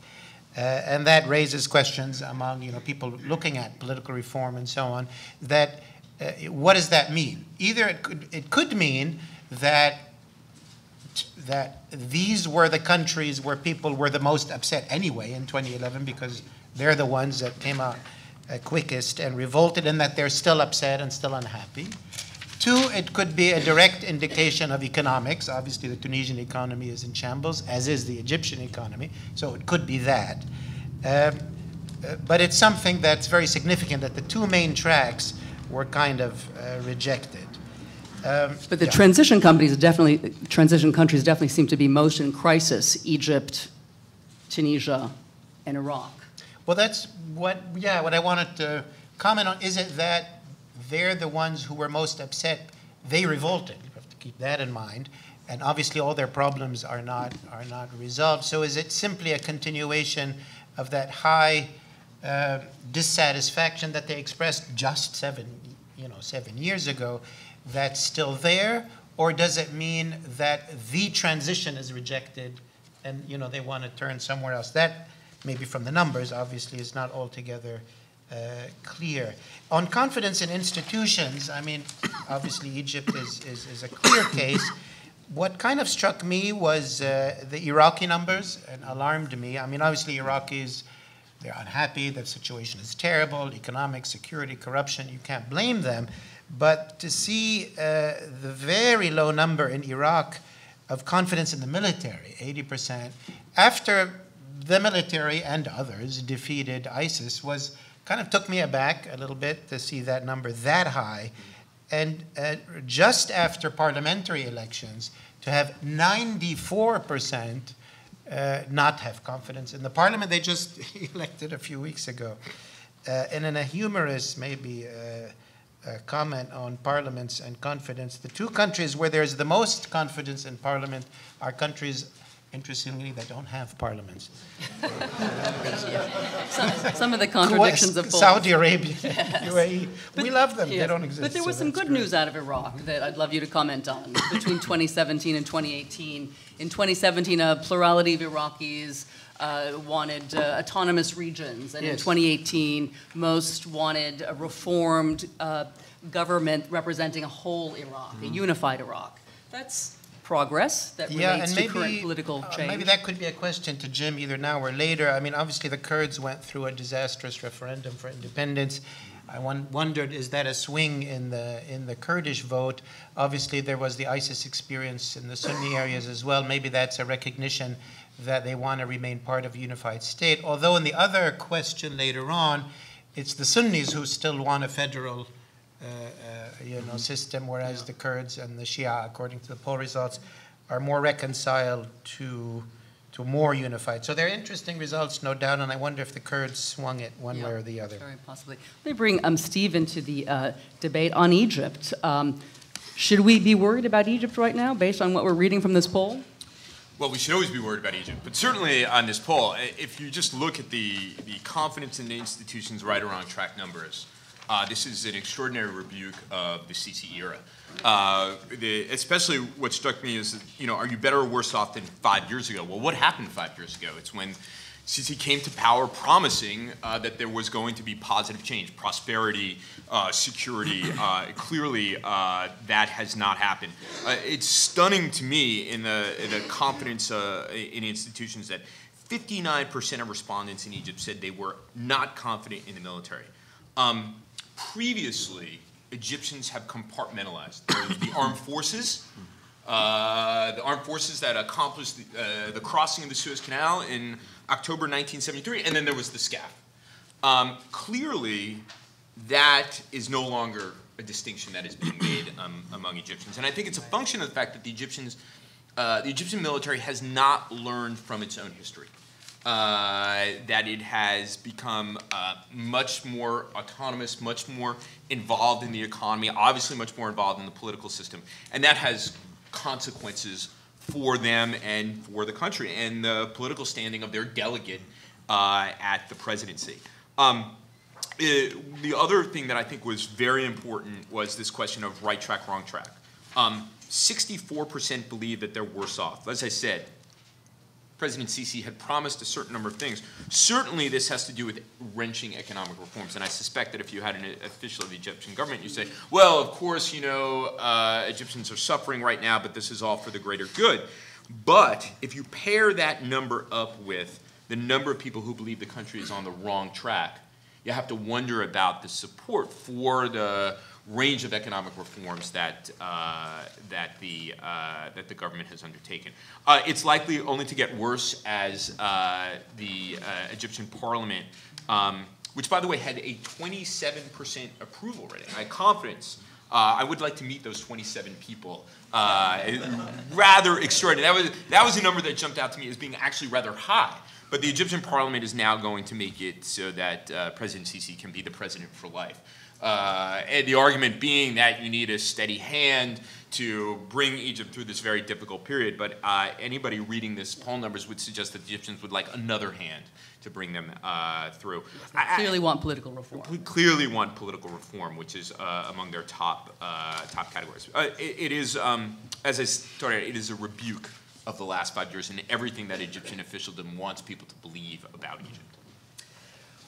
Uh, and that raises questions among you know, people looking at political reform and so on, that uh, what does that mean? Either it could, it could mean that, that these were the countries where people were the most upset anyway in 2011 because they're the ones that came out uh, quickest and revolted and that they're still upset and still unhappy. Two, it could be a direct indication of economics. Obviously, the Tunisian economy is in shambles, as is the Egyptian economy, so it could be that. Um, uh, but it's something that's very significant that the two main tracks were kind of uh, rejected. Um, but the yeah. transition companies definitely, transition countries definitely seem to be most in crisis: Egypt, Tunisia, and Iraq. Well, that's what, yeah, what I wanted to comment on. Is it that they're the ones who were most upset. They revolted. You have to keep that in mind. And obviously, all their problems are not are not resolved. So, is it simply a continuation of that high uh, dissatisfaction that they expressed just seven, you know, seven years ago? That's still there, or does it mean that the transition is rejected, and you know they want to turn somewhere else? That maybe from the numbers, obviously, is not altogether uh, clear. On confidence in institutions, I mean, obviously Egypt is, is, is, a clear case. What kind of struck me was uh, the Iraqi numbers and alarmed me. I mean, obviously Iraqis, they're unhappy, the situation is terrible, economic, security, corruption, you can't blame them. But to see uh, the very low number in Iraq of confidence in the military, 80%, after the military and others defeated ISIS was kind of took me aback a little bit to see that number that high. And uh, just after parliamentary elections, to have 94% uh, not have confidence in the parliament they just elected a few weeks ago. Uh, and in a humorous, maybe, uh, uh, comment on parliaments and confidence, the two countries where there's the most confidence in parliament are countries interestingly, they don't have parliaments. some, some, of the contradictions of both. Saudi Arabia, yes. UAE, but, we love them. Yes. They don't exist. But there was so some good great. news out of Iraq that I'd love you to comment on between 2017 and 2018. In 2017, a plurality of Iraqis uh, wanted uh, autonomous regions, and yes. in 2018, most wanted a reformed uh, government representing a whole Iraq, a unified Iraq. That's progress that Yeah, relates and to maybe, current political uh, change. maybe that could be a question to Jim either now or later. I mean, obviously, the Kurds went through a disastrous referendum for independence. I won- wondered, is that a swing in the, in the Kurdish vote? Obviously, there was the ISIS experience in the Sunni areas as well. Maybe that's a recognition that they want to remain part of a unified state. Although in the other question later on, it's the Sunnis who still want a federal uh, uh, you know, system, whereas the Kurds and the Shia, according to the poll results, are more reconciled to, to more unified. So they're interesting results, no doubt, and I wonder if the Kurds swung it one way or the other. Very possibly. Let me bring um, Steve into the uh, debate on Egypt. Um, should we be worried about Egypt right now, based on what we're reading from this poll? Well, we should always be worried about Egypt, but certainly on this poll, if you just look at the, the confidence in the institutions right or wrong track numbers, uh, this is an extraordinary rebuke of the Sisi era. Uh, the, especially what struck me is, you know, are you better or worse off than five years ago? Well, what happened five years ago? It's when Sisi came to power promising uh, that there was going to be positive change, prosperity, uh, security. Uh, clearly, uh, that has not happened. It's stunning to me in the, in the confidence in institutions that 59% of respondents in Egypt said they were not confident in the military. Um, previously, Egyptians have compartmentalized the armed forces, uh, the armed forces that accomplished the, uh, the crossing of the Suez Canal in October 1973, and then there was the SCAF. Um, clearly, that is no longer a distinction that is being made um, among Egyptians, and I think it's a function of the fact that the Egyptians, uh, the Egyptian military, has not learned from its own history. Uh, that it has become uh, much more autonomous, much more involved in the economy, obviously much more involved in the political system, and that has consequences for them and for the country and the political standing of their delegate uh, at the presidency. Um, eh, the other thing that I think was very important was this question of right track, wrong track. Um, 64% believe that they're worse off. As I said, President Sisi had promised a certain number of things. Certainly, this has to do with wrenching economic reforms, and I suspect that if you had an official of the Egyptian government, you'd say, "Well, of course, you know, uh, Egyptians are suffering right now, but this is all for the greater good." But if you pair that number up with the number of people who believe the country is on the wrong track, you have to wonder about the support for the range of economic reforms that uh, that the uh, that the government has undertaken. Uh, it's likely only to get worse as uh, the uh, Egyptian parliament, um, which by the way had a 27% approval rating, high confidence. Uh, I would like to meet those 27 people. Rather extraordinary. That was that was a number that jumped out to me as being actually rather high. But the Egyptian parliament is now going to make it so that President Sisi can be the president for life. Uh, and the argument being that you need a steady hand to bring Egypt through this very difficult period. But uh, anybody reading this poll numbers would suggest that the Egyptians would like another hand to bring them uh, through. They I- I- clearly want political reform. we clearly want political reform, which is uh, among their top uh, top categories. Uh, it, it is, um, as I started, it is a rebuke of the last five years and everything that Egyptian officialdom wants people to believe about Egypt.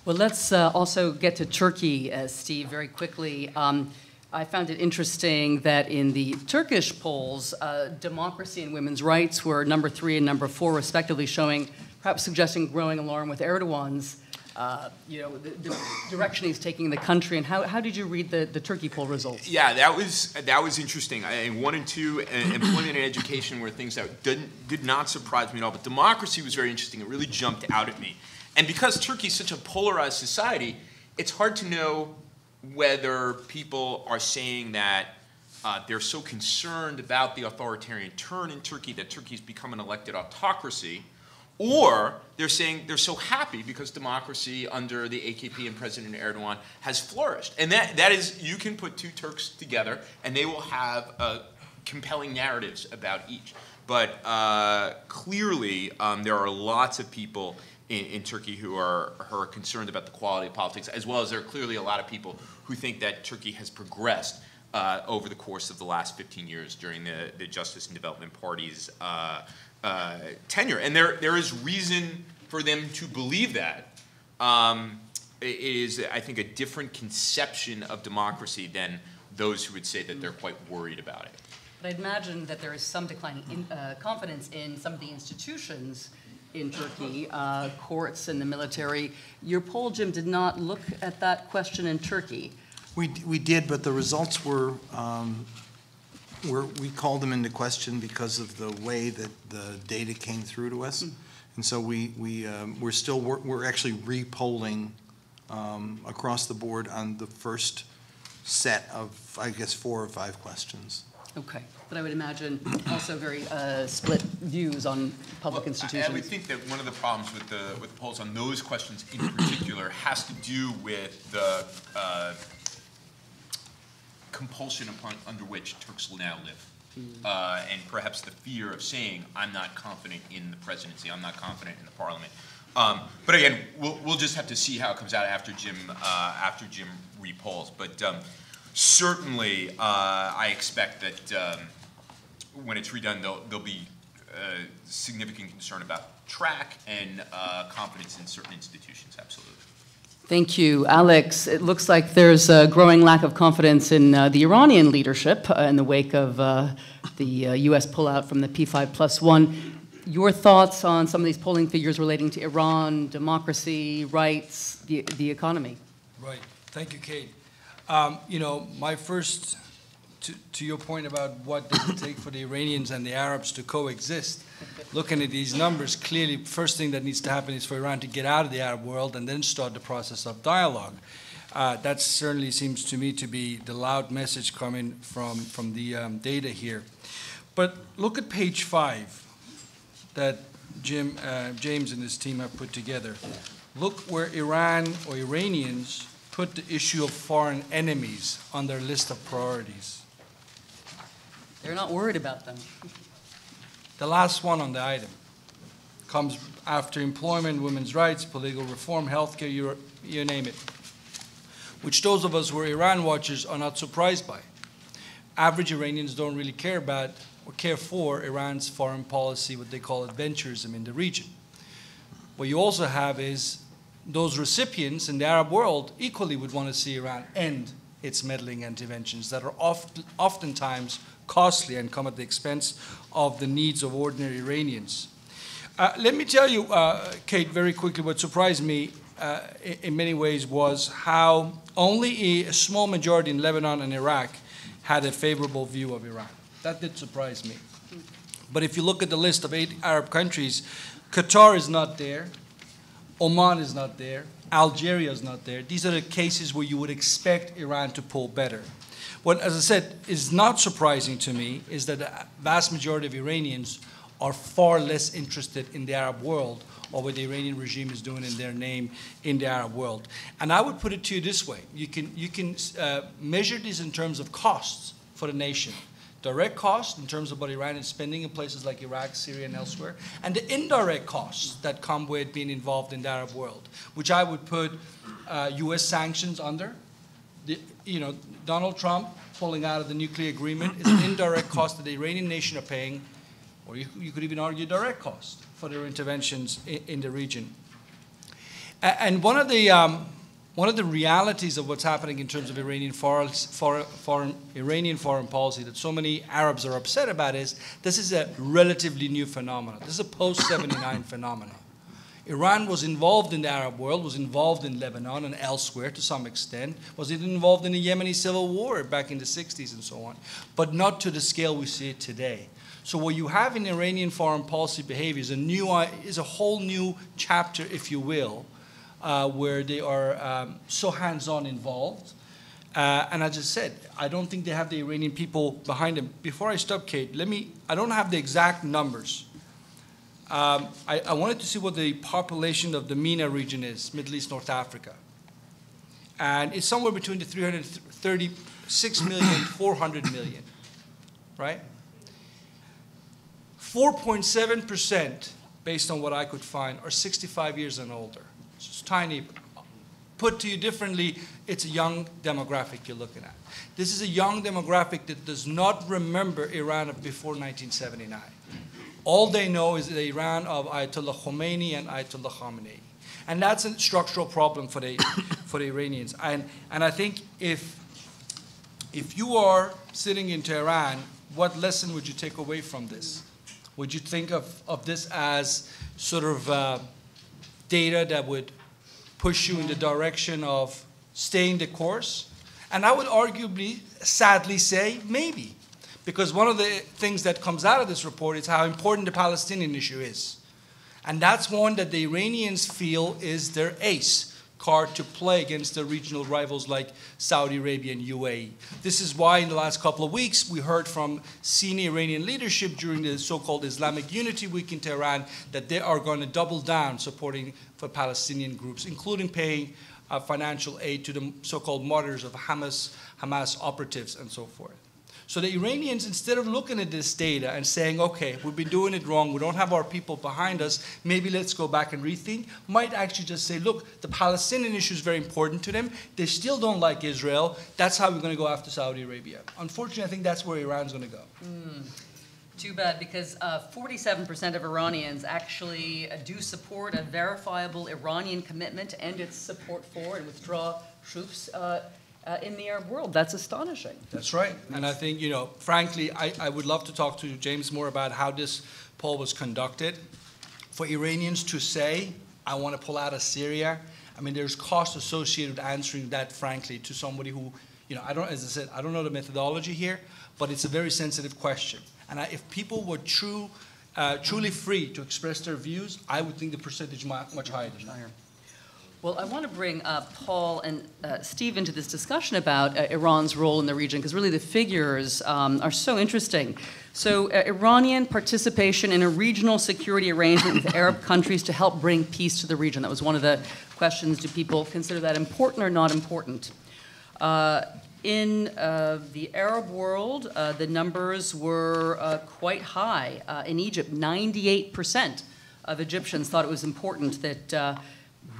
Well, let's uh, also get to Turkey, uh, Steve, very quickly. Um, I found it interesting that in the Turkish polls, uh, democracy and women's rights were number three and number four, respectively, showing perhaps suggesting growing alarm with Erdogan's, uh, you know, the, the direction he's taking the country. And how, how did you read the, the Turkey poll results? Yeah, that was that was interesting. I, and one and two, uh, employment and education were things that didn't did not surprise me at all. But democracy was very interesting. It really jumped out at me. And because Turkey is such a polarized society, it's hard to know whether people are saying that uh, they're so concerned about the authoritarian turn in Turkey that Turkey's become an elected autocracy, or they're saying they're so happy because democracy under the AKP and President Erdogan has flourished. And that, that is, you can put two Turks together and they will have uh, compelling narratives about each. But uh, clearly, um, there are lots of people in, in Turkey who are, who are concerned about the quality of politics, as well as there are clearly a lot of people who think that Turkey has progressed uh, over the course of the last 15 years during the, the Justice and Development Party's uh, uh, tenure. And there, there is reason for them to believe that. Um, it is, I think, a different conception of democracy than those who would say that they're quite worried about it. But I'd imagine that there is some declining in, uh, confidence in some of the institutions in Turkey, uh, courts and the military. Your poll, Jim, did not look at that question in Turkey. We, we did, but the results were, um, were, we called them into question because of the way that the data came through to us. And so we, we, um, we're still, wor- we're actually re-polling um, across the board on the first set of, I guess, four or five questions. Okay, but I would imagine also very uh, split views on public Well, I- I would think that one of the problems with the, with the polls on those questions in particular has to do with the uh, compulsion upon, under which Turks will now live. Uh, And perhaps the fear of saying, I'm not confident in the presidency, I'm not confident in the parliament. Um, But again, we'll, we'll just have to see how it comes out after Jim, uh, after Jim repolls. But um, certainly, uh, I expect that um, when it's redone, there'll, there'll be uh, significant concern about track and uh, confidence in certain institutions, absolutely. Thank you, Alex. It looks like there's a growing lack of confidence in uh, the Iranian leadership uh, in the wake of uh, the uh, U.S. pullout from the P5 plus one. Your thoughts on some of these polling figures relating to Iran, democracy, rights, the, the economy? Right. Thank you, Kate. Um, you know, my first, to, your point about what does it take for the Iranians and the Arabs to coexist, looking at these numbers, clearly, first thing that needs to happen is for Iran to get out of the Arab world and then start the process of dialogue. Uh, that certainly seems to me to be the loud message coming from, from the um, data here. But look at page five that Jim, uh, James and his team have put together. Look where Iran or Iranians put the issue of foreign enemies on their list of priorities. They're not worried about them. The last one on the item comes after employment, women's rights, political reform, healthcare, you, you name it, which those of us who are Iran watchers are not surprised by. Average Iranians don't really care about or care for Iran's foreign policy, what they call adventurism in the region. What you also have is those recipients in the Arab world equally would want to see Iran end its meddling interventions that are oft, oftentimes costly and come at the expense of the needs of ordinary Iranians. Uh, let me tell you, uh, Kate, very quickly, what surprised me uh, in, in many ways was how only a, a small majority in Lebanon and Iraq had a favorable view of Iran. That did surprise me. But if you look at the list of eight Arab countries, Qatar is not there, Oman is not there, Algeria is not there. These are the cases where you would expect Iran to pull better. What, as I said, is not surprising to me is that the vast majority of Iranians are far less interested in the Arab world or what the Iranian regime is doing in their name in the Arab world. And I would put it to you this way you can, you can uh, measure this in terms of costs for the nation. Direct costs in terms of what Iran is spending in places like Iraq, Syria, and elsewhere, and the indirect costs that come with being involved in the Arab world, which I would put uh, U.S. sanctions under. The, you know, Donald Trump pulling out of the nuclear agreement is an indirect cost that the Iranian nation are paying, or you, you could even argue direct cost for their interventions in, in the region. And one of the um, one of the realities of what's happening in terms of Iranian foreign, foreign, foreign, Iranian foreign policy that so many Arabs are upset about is this is a relatively new phenomenon. This is a post 79 phenomenon. Iran was involved in the Arab world, was involved in Lebanon and elsewhere to some extent, was involved in the Yemeni civil war back in the 60s and so on, but not to the scale we see it today. So what you have in Iranian foreign policy behavior is a new, is a whole new chapter, if you will, uh, where they are um, so hands-on involved. Uh, and as I said, I don't think they have the Iranian people behind them. Before I stop, Kate, let me, I don't have the exact numbers. Um, I, I wanted to see what the population of the MENA region is, Middle East, North Africa. And it's somewhere between the 336 million and 400 million, right? 4.7%, based on what I could find, are 65 years and older. So It's tiny. Put to you differently, it's a young demographic you're looking at. This is a young demographic that does not remember Iran before 1979. All they know is the Iran of Ayatollah Khomeini and Ayatollah Khamenei. And that's a structural problem for the, for the Iranians. And, and I think if If you are sitting in Tehran, what lesson would you take away from this? Would you think of, of this as sort of uh, data that would push you in the direction of staying the course? And I would arguably, sadly say, maybe. Because one of the things that comes out of this report is how important the Palestinian issue is. And that's one that the Iranians feel is their ace card to play against their regional rivals like Saudi Arabia and UAE. This is why in the last couple of weeks we heard from senior Iranian leadership during the so-called Islamic Unity Week in Tehran that they are going to double down supporting for Palestinian groups, including paying uh, financial aid to the so-called martyrs of Hamas, Hamas operatives and so forth. So the Iranians, instead of looking at this data and saying, okay, we've been doing it wrong, we don't have our people behind us, maybe let's go back and rethink, might actually just say, look, the Palestinian issue is very important to them. They still don't like Israel. That's how we're going to go after Saudi Arabia. Unfortunately, I think that's where Iran's going to go. Mm. Too bad, because uh, 47% of Iranians actually uh, do support a verifiable Iranian commitment and its support for and withdraw troops uh, uh, in the Arab world. That's astonishing. That's right. And I think, you know, frankly, I, I would love to talk to James more about how this poll was conducted. For Iranians to say, I want to pull out of Syria, I mean, there's cost associated with answering that, frankly, to somebody who, you know, I don't, as I said, I don't know the methodology here, but it's a very sensitive question. And I, if people were true, uh, truly free to express their views, I would think the percentage much, much higher than that. Well, I want to bring uh, Paul and uh, Steve into this discussion about uh, Iran's role in the region because really the figures um, are so interesting. So, uh, Iranian participation in a regional security arrangement with Arab countries to help bring peace to the region. That was one of the questions. Do people consider that important or not important? Uh, in uh, the Arab world, the numbers were quite high. in Egypt, 98% of Egyptians thought it was important that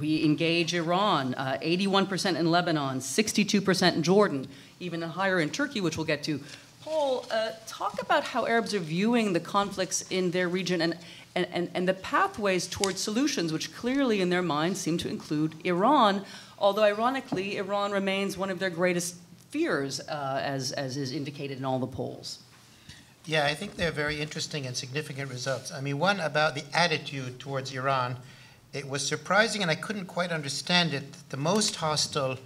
we engage Iran, uh, 81% in Lebanon, 62% in Jordan, even higher in Turkey, which we'll get to. Paul, uh, talk about how Arabs are viewing the conflicts in their region and, and, and the pathways towards solutions, which clearly in their minds seem to include Iran, although ironically, Iran remains one of their greatest fears, uh, as, as is indicated in all the polls. Yeah, I think they're very interesting and significant results. I mean, one about the attitude towards Iran it was surprising, and I couldn't quite understand it. that The most hostile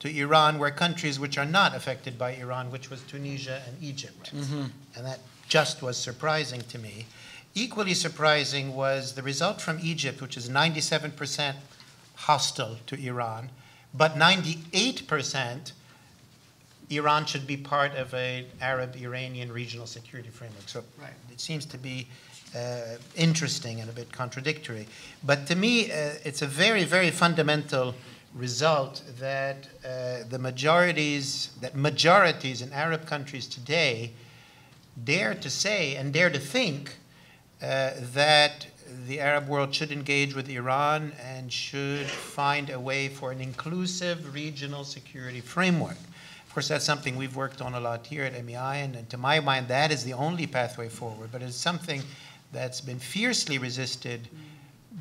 to Iran were countries which are not affected by Iran, which was Tunisia and Egypt. Mm-hmm. And that just was surprising to me. Equally surprising was the result from Egypt, which is 97% hostile to Iran, but 98% Iran should be part of an Arab Iranian regional security framework. So right. it seems to be uh, interesting and a bit contradictory. But to me, uh, it's a very, very fundamental result that uh, the majorities, that majorities in Arab countries today dare to say and dare to think uh, that the Arab world should engage with Iran and should find a way for an inclusive regional security framework. Of course, that's something we've worked on a lot here at MEI, and, and to my mind, that is the only pathway forward. But it's something that's been fiercely resisted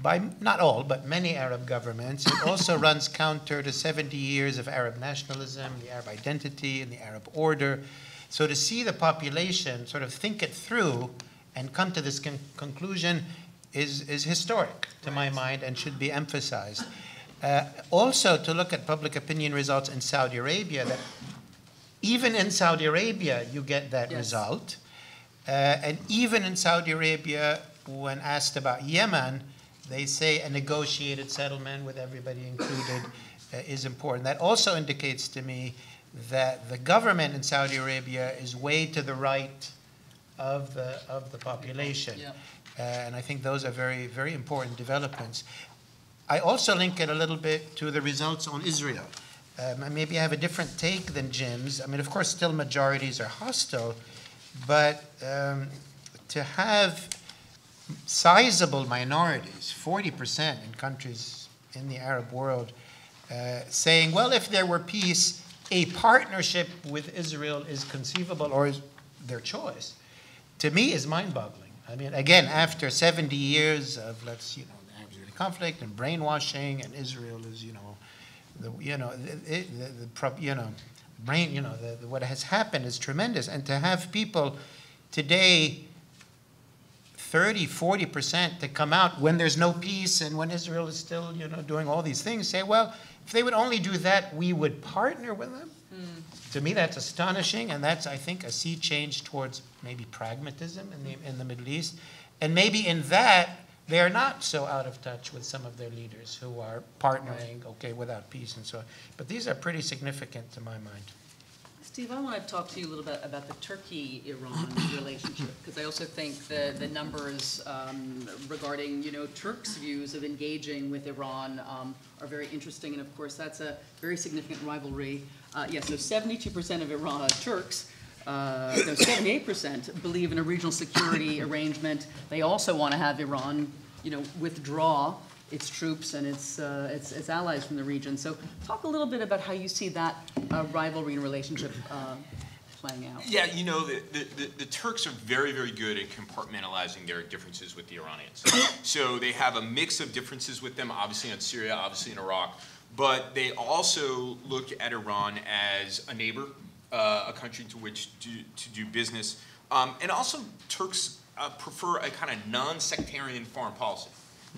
by not all, but many Arab governments. It also runs counter to 70 years of Arab nationalism, the Arab identity, and the Arab order. So to see the population sort of think it through and come to this con- conclusion is, is historic to right. my mind and should be emphasized. Uh, also, to look at public opinion results in Saudi Arabia, that even in Saudi Arabia, you get that yes. result. Uh, and even in Saudi Arabia, when asked about Yemen, they say a negotiated settlement with everybody included uh, is important. That also indicates to me that the government in Saudi Arabia is way to the right of the, of the population. Yeah. Uh, and I think those are very, very important developments. I also link it a little bit to the results on Israel. Um, maybe I have a different take than Jim's. I mean, of course, still majorities are hostile, but um, to have sizable minorities, 40% in countries in the Arab world, uh, saying, well, if there were peace, a partnership with Israel is conceivable or is their choice, to me is mind boggling. I mean, again, after 70 years of, let's, you know, the Israeli conflict and brainwashing, and Israel is, you know, the, you know, it, the, the, you know, brain, you know, the, the- what has happened is tremendous. And to have people today, 30, 40% to come out when there's no peace and when Israel is still, you know, doing all these things, say, well, if they would only do that, we would partner with them. Hmm. To me, that's astonishing, and that's, I think, a sea change towards maybe pragmatism in the, in the Middle East. And maybe in that, they're not so out of touch with some of their leaders who are partnering, okay, without peace and so on. But these are pretty significant to my mind. Steve, I want to talk to you a little bit about the Turkey-Iran relationship, because I also think the, the numbers um, regarding, you know, Turks' views of engaging with Iran um, are very interesting, and of course, that's a very significant rivalry. Uh, Yeah, so 72% of Iran, uh, Turks, uh, no, 78% believe in a regional security arrangement. They also want to have Iran, you know, withdraw its troops and its, uh, its, its allies from the region. So talk a little bit about how you see that uh, rivalry and relationship uh, playing out. Yeah, you know, the, the, the, the Turks are very, very good at compartmentalizing their differences with the Iranians. so they have a mix of differences with them, obviously in Syria, obviously in Iraq, but they also look at Iran as a neighbor, uh, a country to which to, to do business. Um, and also, Turks uh, prefer a kind of non sectarian foreign policy.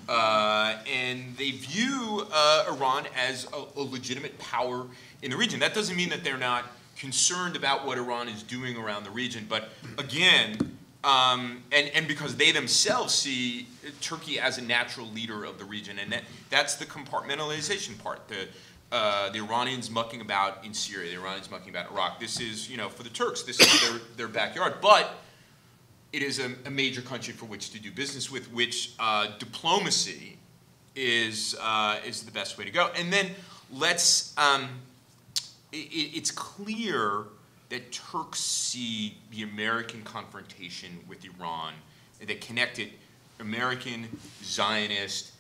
Uh, and they view uh, Iran as a, a legitimate power in the region. That doesn't mean that they're not concerned about what Iran is doing around the region, but again, um, and, and because they themselves see Turkey as a natural leader of the region, and that, that's the compartmentalization part. The, uh, the Iranians mucking about in Syria, the Iranians mucking about Iraq. This is, you know, for the Turks, this is their, their backyard. But it is a, a major country for which to do business with, which uh, diplomacy is, uh, is the best way to go. And then let's, um, it, it's clear that Turks see the American confrontation with Iran, that connected American Zionist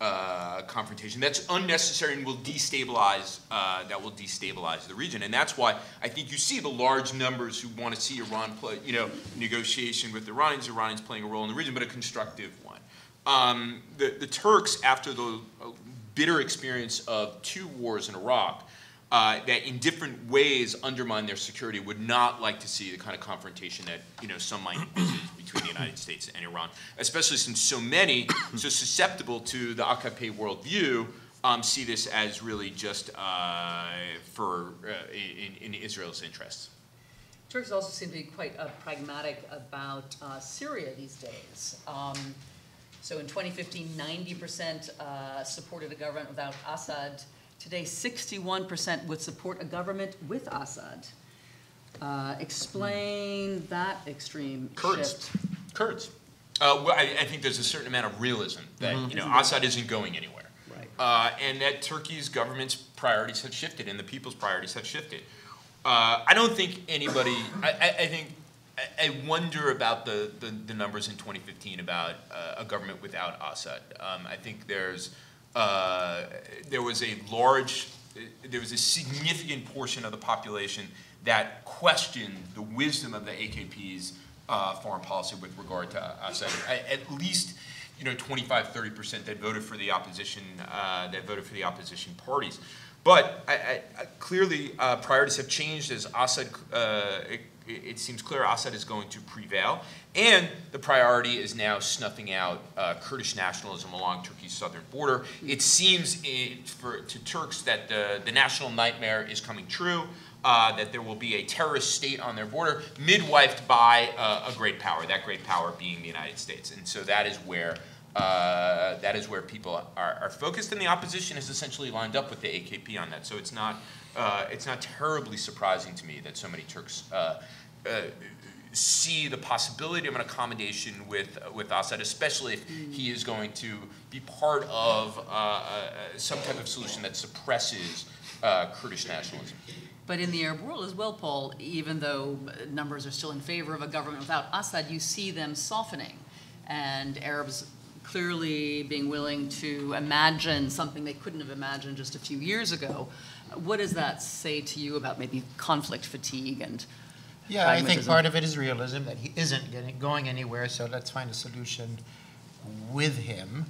uh, confrontation. That's unnecessary and will destabilize. Uh, that will destabilize the region, and that's why I think you see the large numbers who want to see Iran play. You know, negotiation with the Iranians. Iranians playing a role in the region, but a constructive one. Um, the, the Turks, after the uh, bitter experience of two wars in Iraq, uh, that in different ways undermine their security would not like to see the kind of confrontation that you know some might envisage between the United States and Iran, especially since so many so susceptible to the AKP worldview um, see this as really just uh, for uh, in, in Israel's interests. Turks also seem to be quite uh, pragmatic about uh, Syria these days. Um, so in 2015, 90% uh, supported a government without Assad. Today, 61% would support a government with Assad. Uh, explain that extreme Kurds. shift. Kurds. Uh, well, I, I think there's a certain amount of realism that you know Assad isn't going anywhere, Right. uh, and that Turkey's government's priorities have shifted and the people's priorities have shifted. Uh, I don't think anybody. I, I, I think. I- I wonder about the, the, the numbers in 2015 about uh, a government without Assad. Um, I think there's uh, there was a large, there was a significant portion of the population that questioned the wisdom of the AKP's uh, foreign policy with regard to Assad. At least, you know, 25, 30 percent that voted for the opposition, uh, that voted for the opposition parties. But I, I, clearly, uh, priorities have changed as Assad. Uh, it, seems clear Assad is going to prevail, and the priority is now snuffing out uh, Kurdish nationalism along Turkey's southern border. It seems it, for, to Turks that the, the national nightmare is coming true. Uh, that there will be a terrorist state on their border, midwifed by uh, a great power. That great power being the United States, and so that is where uh, that is where people are, are focused, and the opposition is essentially lined up with the AKP on that. So it's not uh, it's not terribly surprising to me that so many Turks uh, uh, see the possibility of an accommodation with with Assad, especially if he is going to be part of uh, uh, some type of solution that suppresses uh, Kurdish nationalism. But in the Arab world as well, Paul, even though numbers are still in favor of a government without Assad, you see them softening. And Arabs clearly being willing to imagine something they couldn't have imagined just a few years ago. What does that say to you about maybe conflict fatigue and Yeah, I think part of it is realism, that he isn't getting, going anywhere, so let's find a solution with him.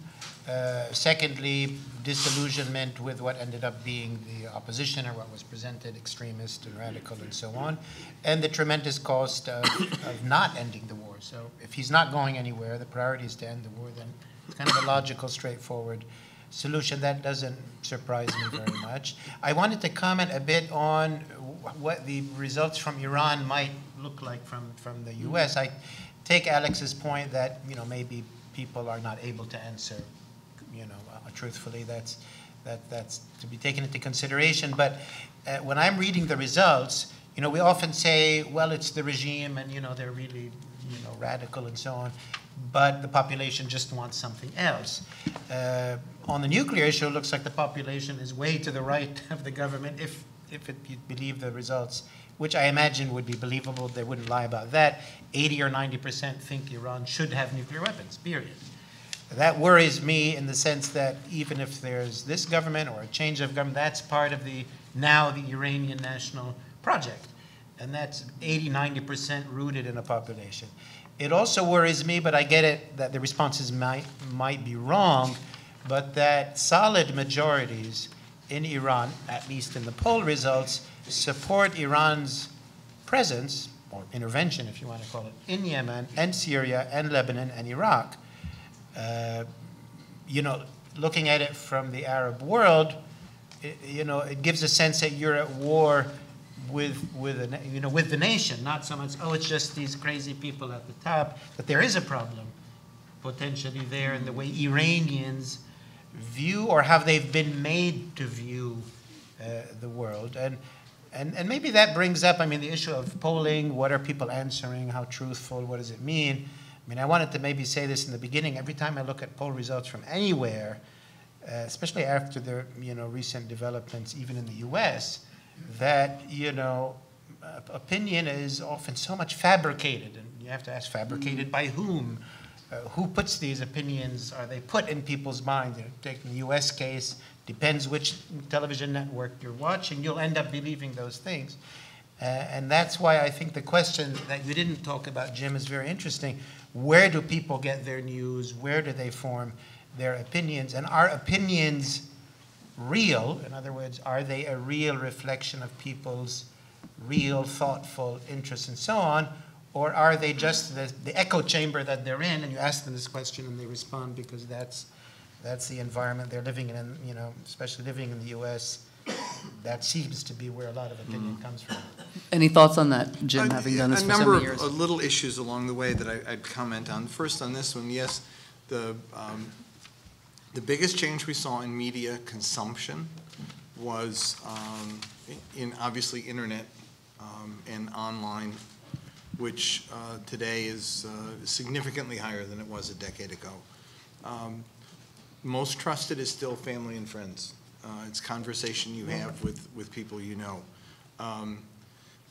Uh, Secondly, disillusionment with what ended up being the opposition or what was presented, extremist and radical and so on, and the tremendous cost of, of not ending the war. So if he's not going anywhere, the priority is to end the war, then it's kind of a logical, straightforward solution. That doesn't surprise me very much. I wanted to comment a bit on what the results from Iran might look like from, from the U.S. I take Alex's point that, you know, maybe people are not able to answer, you know, uh, truthfully. That's, that, that's to be taken into consideration. But uh, when I'm reading the results, you know, we often say, well, it's the regime and, you know, they're really, you know, radical and so on, but the population just wants something else. Uh, on the nuclear issue, it looks like the population is way to the right of the government, if, if it, you believe the results, which I imagine would be believable. They wouldn't lie about that. 80 or 90 percent think Iran should have nuclear weapons, period. That worries me in the sense that even if there's this government or a change of government, that's part of the, now the Iranian national project. And that's 80, 90% rooted in a population. It also worries me, but I get it, that the responses might, might be wrong, but that solid majorities in Iran, at least in the poll results, support Iran's presence, or intervention, if you want to call it, in Yemen and Syria and Lebanon and Iraq. Uh, you know, looking at it from the Arab world, it, you know, it gives a sense that you're at war with, with, a, you know, with the nation, not so much, oh, it's just these crazy people at the top, that there is a problem potentially there in the way Iranians view or how they've been made to view uh, the world. And, and, and maybe that brings up, I mean, the issue of polling, what are people answering, how truthful, what does it mean? I mean, I wanted to maybe say this in the beginning. Every time I look at poll results from anywhere, uh, especially after the you know recent developments, even in the U.S., that you know uh, opinion is often so much fabricated, and you have to ask, fabricated by whom? Uh, who puts these opinions? Are they put in people's minds? You know, take the U.S. case, depends which television network you're watching. You'll end up believing those things. Uh, and that's why I think the question that you didn't talk about, Jim, is very interesting. Where do people get their news? Where do they form their opinions? And are opinions real? In other words, are they a real reflection of people's real, thoughtful interests and so on? Or are they just the, the echo chamber that they're in, and you ask them this question and they respond because that's, that's the environment they're living in, and, you know, especially living in the U.S., that seems to be where a lot of opinion comes from. Any thoughts on that, Jim, Uh, having done this a for so number many of years? uh, little issues along the way that I, I'd comment on. First, on this one, yes, the um, the biggest change we saw in media consumption was um, in obviously internet um, and online, which uh, today is uh, significantly higher than it was a decade ago. Um, most trusted is still family and friends. Uh, it's conversation you have with with people you know. Um,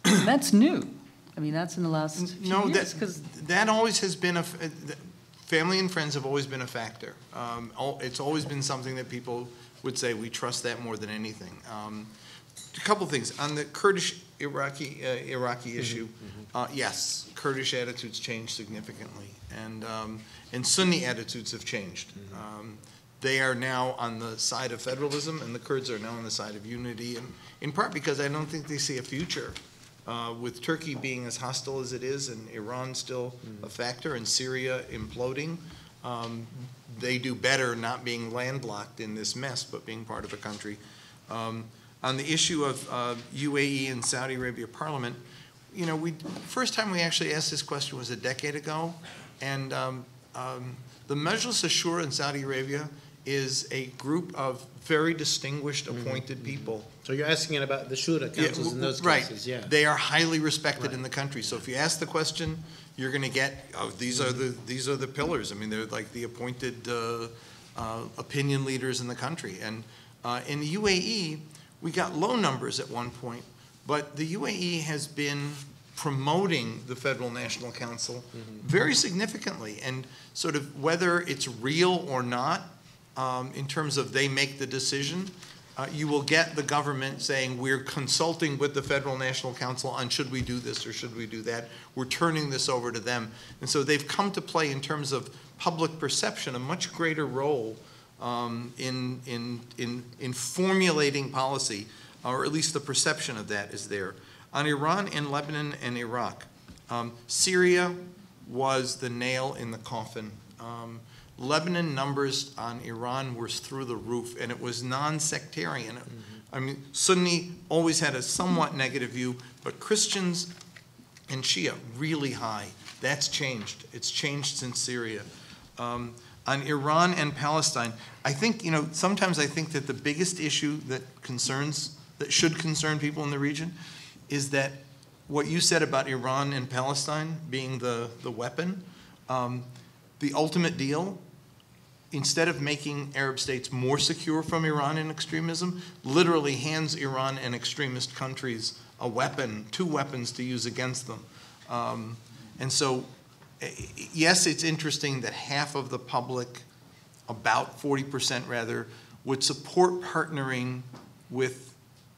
That's new. I mean, that's in the last few no, years, that, that always has been a, uh, family and friends have always been a factor. Um, It's always been something that people would say, we trust that more than anything. Um, A couple things, on the Kurdish Iraqi, uh, Iraqi issue, uh, yes, Kurdish attitudes changed significantly, and, um, and Sunni attitudes have changed. Um, They are now on the side of federalism, and the Kurds are now on the side of unity, and in part because I don't think they see a future uh, with Turkey being as hostile as it is and Iran still a factor and Syria imploding, um, they do better not being landlocked in this mess, but being part of a country. Um, On the issue of uh, UAE and Saudi Arabia Parliament, you know, we, first time we actually asked this question was a decade ago, and um, um, the Majlis Ashura in Saudi Arabia is a group of very distinguished appointed people So you're asking it about the Shura yeah, councils in those right. cases, yeah. They are highly respected Right. in the country. So if you ask the question, you're going to get, oh, these are the, these are the pillars. I mean, they're like the appointed uh, uh, opinion leaders in the country. And uh, in the UAE, we got low numbers at one point, but the UAE has been promoting the Federal National Council Mm-hmm. very significantly. And sort of whether it's real or not, um, in terms of they make the decision, uh, you will get the government saying, we're consulting with the Federal National Council on should we do this or should we do that? We're turning this over to them. And so they've come to play in terms of public perception a much greater role um, in, in, in, in formulating policy, or at least the perception of that is there. On Iran and Lebanon and Iraq, um, Syria was the nail in the coffin. Um, Lebanon numbers on Iran was through the roof, and it was non-sectarian. I mean, Sunni always had a somewhat negative view, but Christians and Shia really high. That's changed. It's changed since Syria. Um, on Iran and Palestine, I think, you know, sometimes I think that the biggest issue that concerns, that should concern people in the region is that what you said about Iran and Palestine being the, the weapon, um, the ultimate deal, instead of making Arab states more secure from Iran and extremism, literally hands Iran and extremist countries a weapon, two weapons to use against them. Um, and so, eh, yes, it's interesting that half of the public, about 40% rather, would support partnering with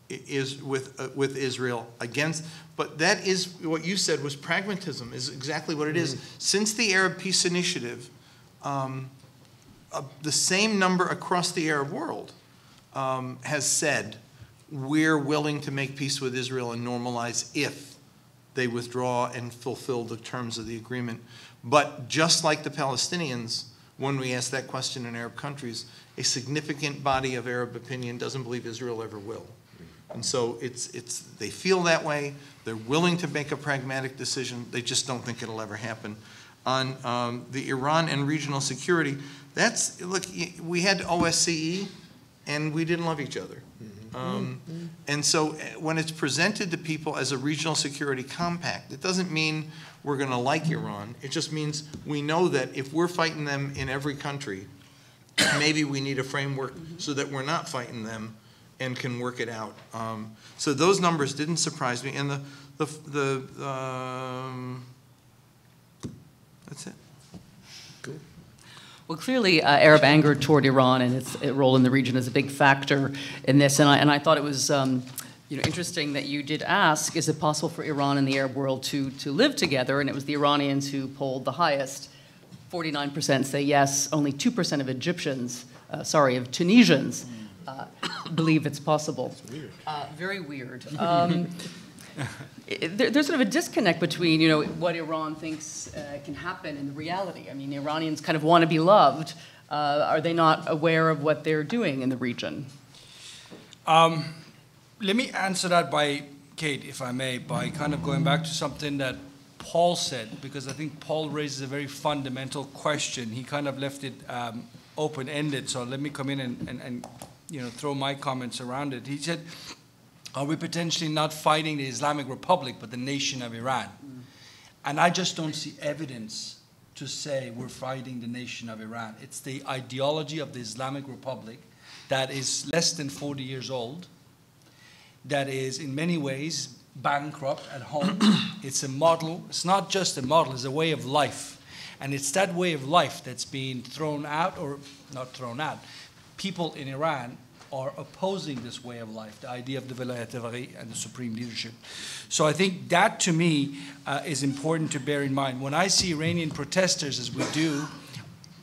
is with uh, with Israel against but that is what you said was pragmatism is exactly what it is. since the Arab Peace Initiative um, uh, the same number across the Arab world um, has said we're willing to make peace with Israel and normalize if they withdraw and fulfill the terms of the agreement. But just like the Palestinians, when we ask that question in Arab countries, a significant body of Arab opinion doesn't believe Israel ever will. And so it's, it's, they feel that way. They're willing to make a pragmatic decision. They just don't think it'll ever happen. On um, the Iran and regional security, that's, look, we had OSCE and we didn't love each other. Um, And so eh, when it's presented to people as a regional security compact, it doesn't mean we're going to like Iran. It just means we know that if we're fighting them in every country, maybe we need a framework so that we're not fighting them and can work it out. Um, So those numbers didn't surprise me, and the, the, the, um, that's it. Well, clearly, uh, Arab anger toward Iran and its role in the region is a big factor in this. And I, and I thought it was um, you know, interesting that you did ask, is it possible for Iran and the Arab world to, to live together? And it was the Iranians who polled the highest. 49% say yes, only 2% of Egyptians, uh, sorry, of Tunisians uh, believe it's possible. weird. Uh, very weird. Um, there's sort of a disconnect between, you know, what Iran thinks uh, can happen and the reality. I mean, Iranians kind of want to be loved. Uh, are they not aware of what they're doing in the region? Let me answer that by, Kate, if I may, by kind of going back to something that Paul said, because I think Paul raises a very fundamental question. He kind of left it um, open-ended, so let me come in and, and, and, you know, throw my comments around it. He said, are we potentially not fighting the Islamic Republic, but the nation of Iran? Mm. And I just don't see evidence to say we're fighting the nation of Iran. It's the ideology of the Islamic Republic that is less than 40 years old, that is in many ways bankrupt at home. it's a model, it's not just a model, it's a way of life. And it's that way of life that's being thrown out, or not thrown out. People in Iran are opposing this way of life, the idea of the Vilayat al-Faqih and the supreme leadership. So I think that to me uh, is important to bear in mind. When I see Iranian protesters, as we do,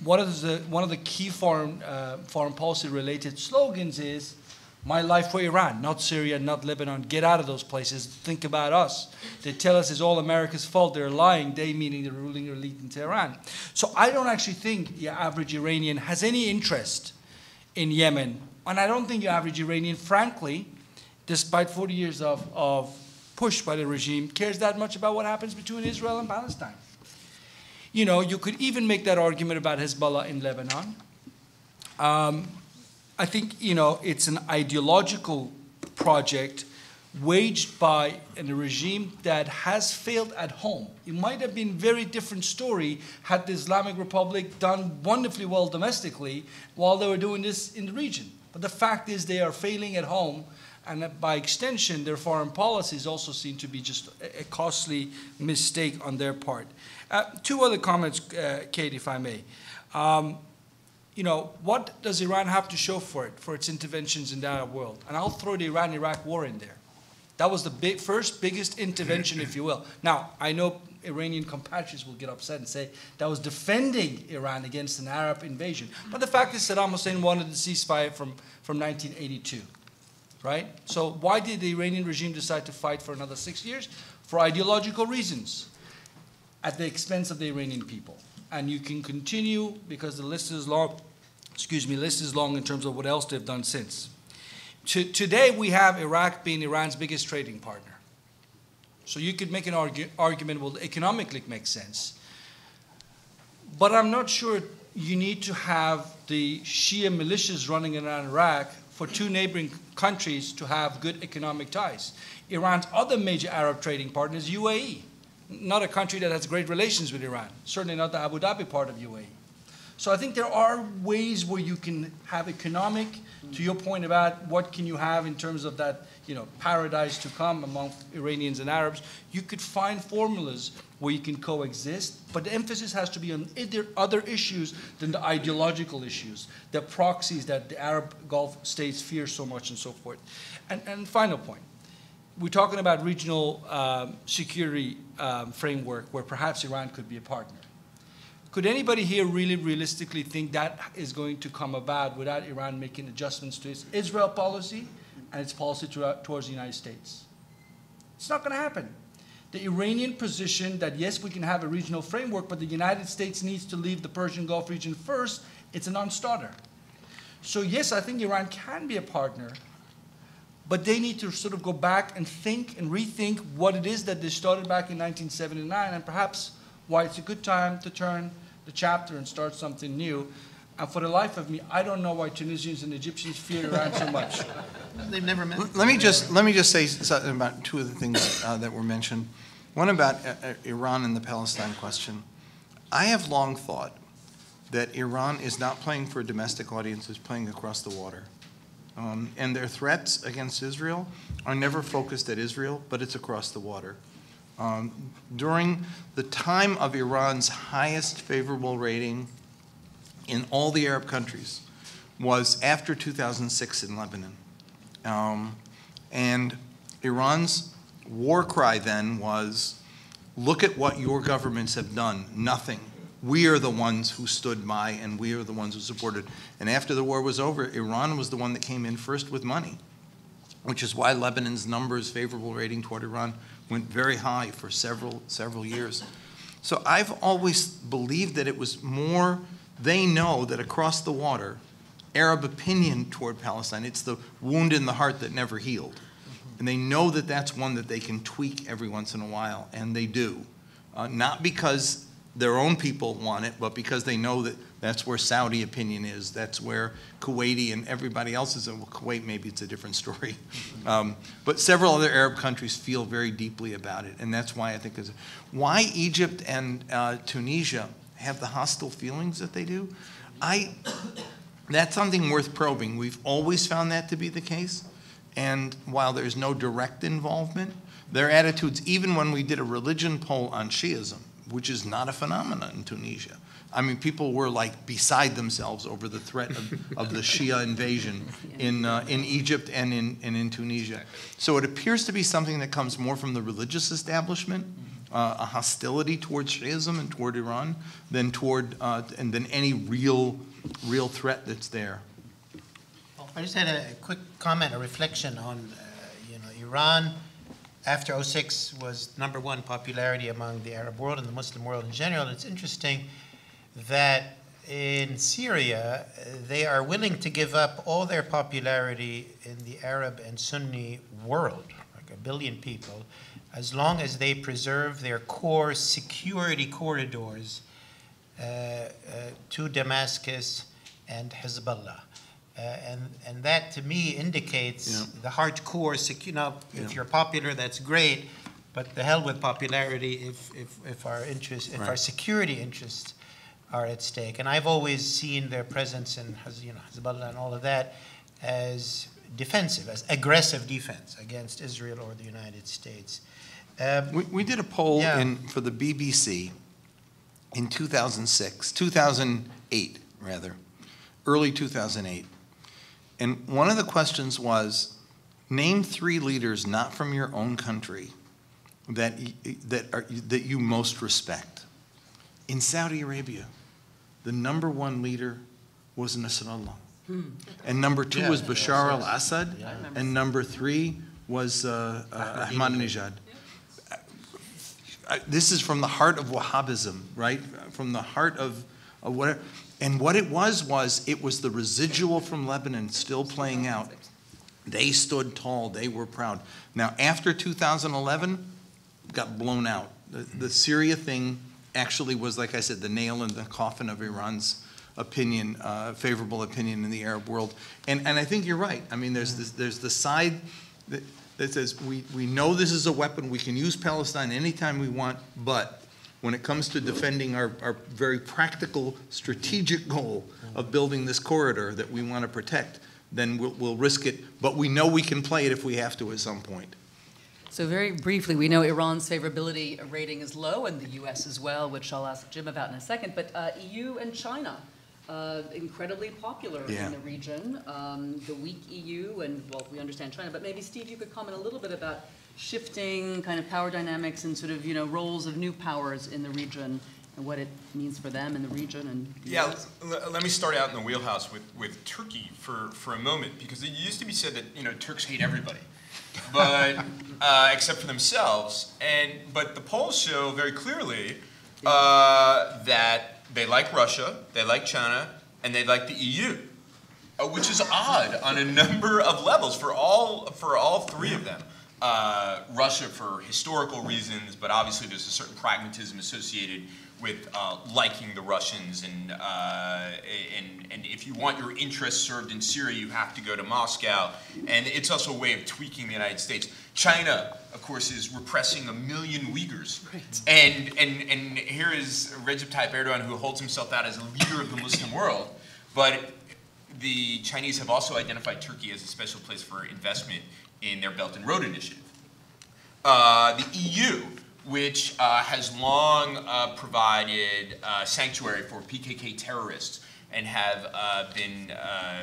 one of the, one of the key foreign, uh, foreign policy related slogans is my life for Iran, not Syria, not Lebanon. Get out of those places. Think about us. They tell us it's all America's fault. They're lying. They, meaning the ruling elite in Tehran. So I don't actually think the average Iranian has any interest in Yemen. And I don't think your average Iranian, frankly, despite 40 years of, of push by the regime, cares that much about what happens between Israel and Palestine. You know, you could even make that argument about Hezbollah in Lebanon. Um, I think, you know, it's an ideological project waged by a regime that has failed at home. It might have been a very different story had the Islamic Republic done wonderfully well domestically while they were doing this in the region. But the fact is they are failing at home, and by extension, their foreign policies also seem to be just a costly mistake on their part. Uh, two other comments, uh, Kate, if I may. Um, you know, what does Iran have to show for it, for its interventions in the Arab world? And I'll throw the Iran-Iraq war in there. That was the big, first biggest intervention, if you will. Now, I know Iranian compatriots will get upset and say that was defending Iran against an Arab invasion. But the fact is Saddam Hussein wanted the ceasefire from, from 1982, right? So why did the Iranian regime decide to fight for another six years? For ideological reasons, at the expense of the Iranian people. And you can continue because the list is long, excuse me, list is long in terms of what else they've done since. To, today, we have Iraq being Iran's biggest trading partner. So you could make an argu argument, well, economically it makes sense. But I'm not sure you need to have the Shia militias running around Iraq for two neighboring countries to have good economic ties. Iran's other major Arab trading partner is UAE, not a country that has great relations with Iran, certainly not the Abu Dhabi part of UAE. So I think there are ways where you can have economic, to your point about what can you have in terms of that, you know, paradise to come among Iranians and Arabs, you could find formulas where you can coexist, but the emphasis has to be on other, other issues than the ideological issues, the proxies that the Arab Gulf states fear so much and so forth. And, and final point, we're talking about regional um, security um, framework where perhaps Iran could be a partner. Could anybody here really realistically think that is going to come about without Iran making adjustments to its Israel policy and its policy uh, towards the United States? It's not going to happen. The Iranian position that yes, we can have a regional framework, but the United States needs to leave the Persian Gulf region first, it's a non starter. So, yes, I think Iran can be a partner, but they need to sort of go back and think and rethink what it is that they started back in 1979 and perhaps why it's a good time to turn the chapter and start something new. And for the life of me, I don't know why Tunisians and Egyptians fear Iran so much. They've never met. Let- Let me just, let me just say something about two of the things uh, that were mentioned. One about uh, uh, Iran and the Palestine question. I have long thought that Iran is not playing for a domestic audience, it's playing across the water. Um, And their threats against Israel are never focused at Israel, but it's across the water. Um, During the time of Iran's highest favorable rating in all the Arab countries was after 2006 in Lebanon. Um, And Iran's war cry then was, look at what your governments have done, nothing. We are the ones who stood by and we are the ones who supported. And after the war was over, Iran was the one that came in first with money, which is why Lebanon's numbers, favorable rating toward Iran, went very high for several, several years. So I've always believed that it was more, they know that across the water, Arab opinion toward Palestine, it's the wound in the heart that never healed. And they know that that's one that they can tweak every once in a while, and they do. Uh, not because their own people want it, but because they know that that's where Saudi opinion is, that's where Kuwaiti and everybody else is. Well, Kuwait, maybe it's a different story. Um, but several other Arab countries feel very deeply about it, and that's why I think is why Egypt and uh, Tunisia have the hostile feelings that they do. I that's something worth probing. We've always found that to be the case. And while there's no direct involvement, their attitudes, even when we did a religion poll on Shiism, which is not a phenomenon in Tunisia, I mean, people were like beside themselves over the threat of, of the Shia invasion in, uh, in Egypt and in, and in Tunisia. So it appears to be something that comes more from the religious establishment, uh, a hostility towards Shiism and toward Iran, than toward, uh, and than any real, real threat that's there. I just had a quick comment, a reflection on, uh, you know, Iran after 06 was number one popularity among the Arab world and the Muslim world in general. It's interesting that in Syria, they are willing to give up all their popularity in the Arab and Sunni world, like a billion people, as long as they preserve their core security corridors uh, uh, to Damascus and Hezbollah. Uh, and, and that to me indicates Yeah. the hardcore, secu- now, Yeah. if you're popular, that's great, but the hell with popularity if, if, if our interests, if our security interests are at stake. And I've always seen their presence in you know, Hezbollah and all of that as defensive, as aggressive defense against Israel or the United States. Um, We, we did a poll Yeah. in, for the BBC in 2006, 2008, rather, early 2008. And one of the questions was, name three leaders not from your own country that, that, are, that you most respect. In Saudi Arabia, the number one leader was Nasrallah. And number two Yeah. was Bashar al-Assad. Yeah. And number three was uh, uh, Ahmadinejad. I- This is from the heart of Wahhabism, right? From the heart of, of what, and what it was, was it was the residual from Lebanon still playing out. They stood tall, they were proud. Now, after 2011, got blown out. The, the Syria thing actually was, like I said, the nail in the coffin of Iran's opinion, uh, favorable opinion in the Arab world. And, and I think you're right. I mean, there's this, there's the side that, that says, we, we know this is a weapon, we can use Palestine anytime we want, but when it comes to defending our, our very practical, strategic goal of building this corridor that we want to protect, then we'll, we'll risk it, but we know we can play it if we have to at some point. So very briefly, we know Iran's favorability rating is low, and the U.S. as well, which I'll ask Jim about in a second. But uh, EU and China, uh, incredibly popular Yeah. in the region. Um, the weak EU, and well, we understand China. But maybe Steve, you could comment a little bit about shifting kind of power dynamics and sort of you know roles of new powers in the region and what it means for them in the region and the Yeah, let me start out in the wheelhouse with, with Turkey for, for a moment, because it used to be said that, you know, Turks hate everybody, but, uh, except for themselves. And, but the polls show very clearly, uh, that they like Russia, they like China, and they like the EU, uh, which is odd on a number of levels for all, for all three of them. Uh, Russia for historical reasons, but obviously there's a certain pragmatism associated with uh, liking the Russians, and, uh, and, and if you want your interests served in Syria, you have to go to Moscow. And it's also a way of tweaking the United States. China, of course, is repressing a million Uyghurs. And, and, and here is Recep Tayyip Erdogan, who holds himself out as a leader of the Muslim world. But the Chinese have also identified Turkey as a special place for investment in their Belt and Road Initiative. Uh, the EU, which uh, has long uh, provided uh, sanctuary for PKK terrorists and have uh, been uh,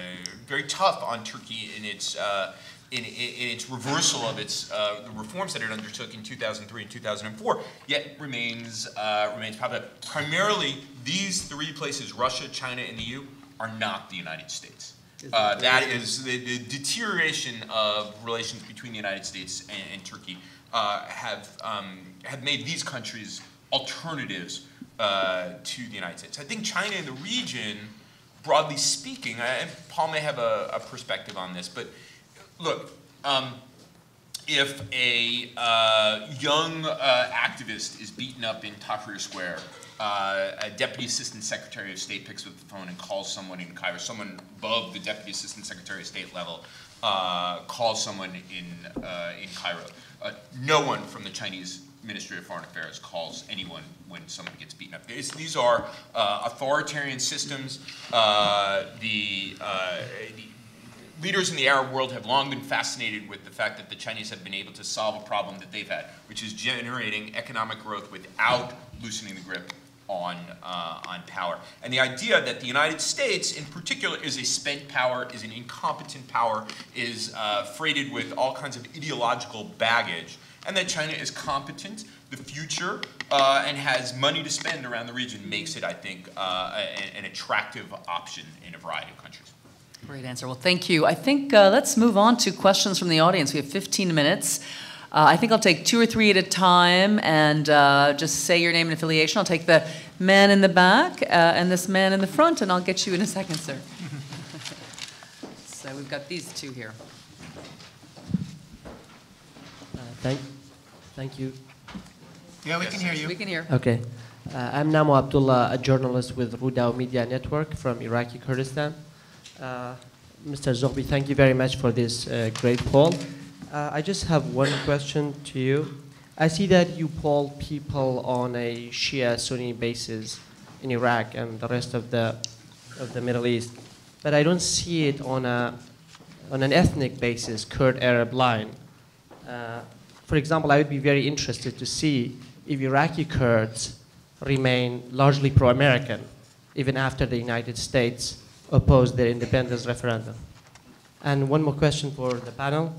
very tough on Turkey in its uh, in, in, its reversal of its uh, the reforms that it undertook in 2003 and 2004, yet remains uh, remains popular. Primarily, these three places, Russia, China, and the EU, are not the United States. Uh, that is the, the deterioration of relations between the United States and, and Turkey uh, have um, have made these countries alternatives uh, to the United States. I think China in the region, broadly speaking, and Paul may have a, a perspective on this, but look. Um, if a uh, young uh, activist is beaten up in Tahrir Square, uh, a deputy assistant secretary of state picks up the phone and calls someone in Cairo, someone above the deputy assistant secretary of state level, uh, calls someone in, in Cairo. Uh, no one from the Chinese Ministry of Foreign Affairs calls anyone when someone gets beaten up. These, these are uh, authoritarian systems. Uh, the, uh, the leaders in the Arab world have long been fascinated with the fact that the Chinese have been able to solve a problem that they've had, which is generating economic growth without loosening the grip on, uh, on power. And the idea that the United States, in particular, is a spent power, is an incompetent power, is uh, freighted with all kinds of ideological baggage, and that China is competent, the future, uh, and has money to spend around the region makes it, I think, uh, an attractive option in a variety of countries. Great answer. Well, thank you. I think uh, let's move on to questions from the audience. We have 15 minutes. Uh, I think I'll take two or three at a time and uh, just say your name and affiliation. I'll take the man in the back uh, and this man in the front, and I'll get you in a second, sir. so we've got these two here. Uh, Thank, thank you. Yeah, we can hear you. We can hear. Okay. Uh, I'm Namo Abdullah, a journalist with Rudaw Media Network from Iraqi Kurdistan. Uh, Mr. Zogby, thank you very much for this uh, great poll. Uh, I just have one question to you. I see that you poll people on a Shia Sunni basis in Iraq and the rest of the, of the Middle East, but I don't see it on, a, on an ethnic basis, Kurd Arab line. Uh, for example, I would be very interested to see if Iraqi Kurds remain largely pro American, even after the United States opposed their independence referendum. And one more question for the panel.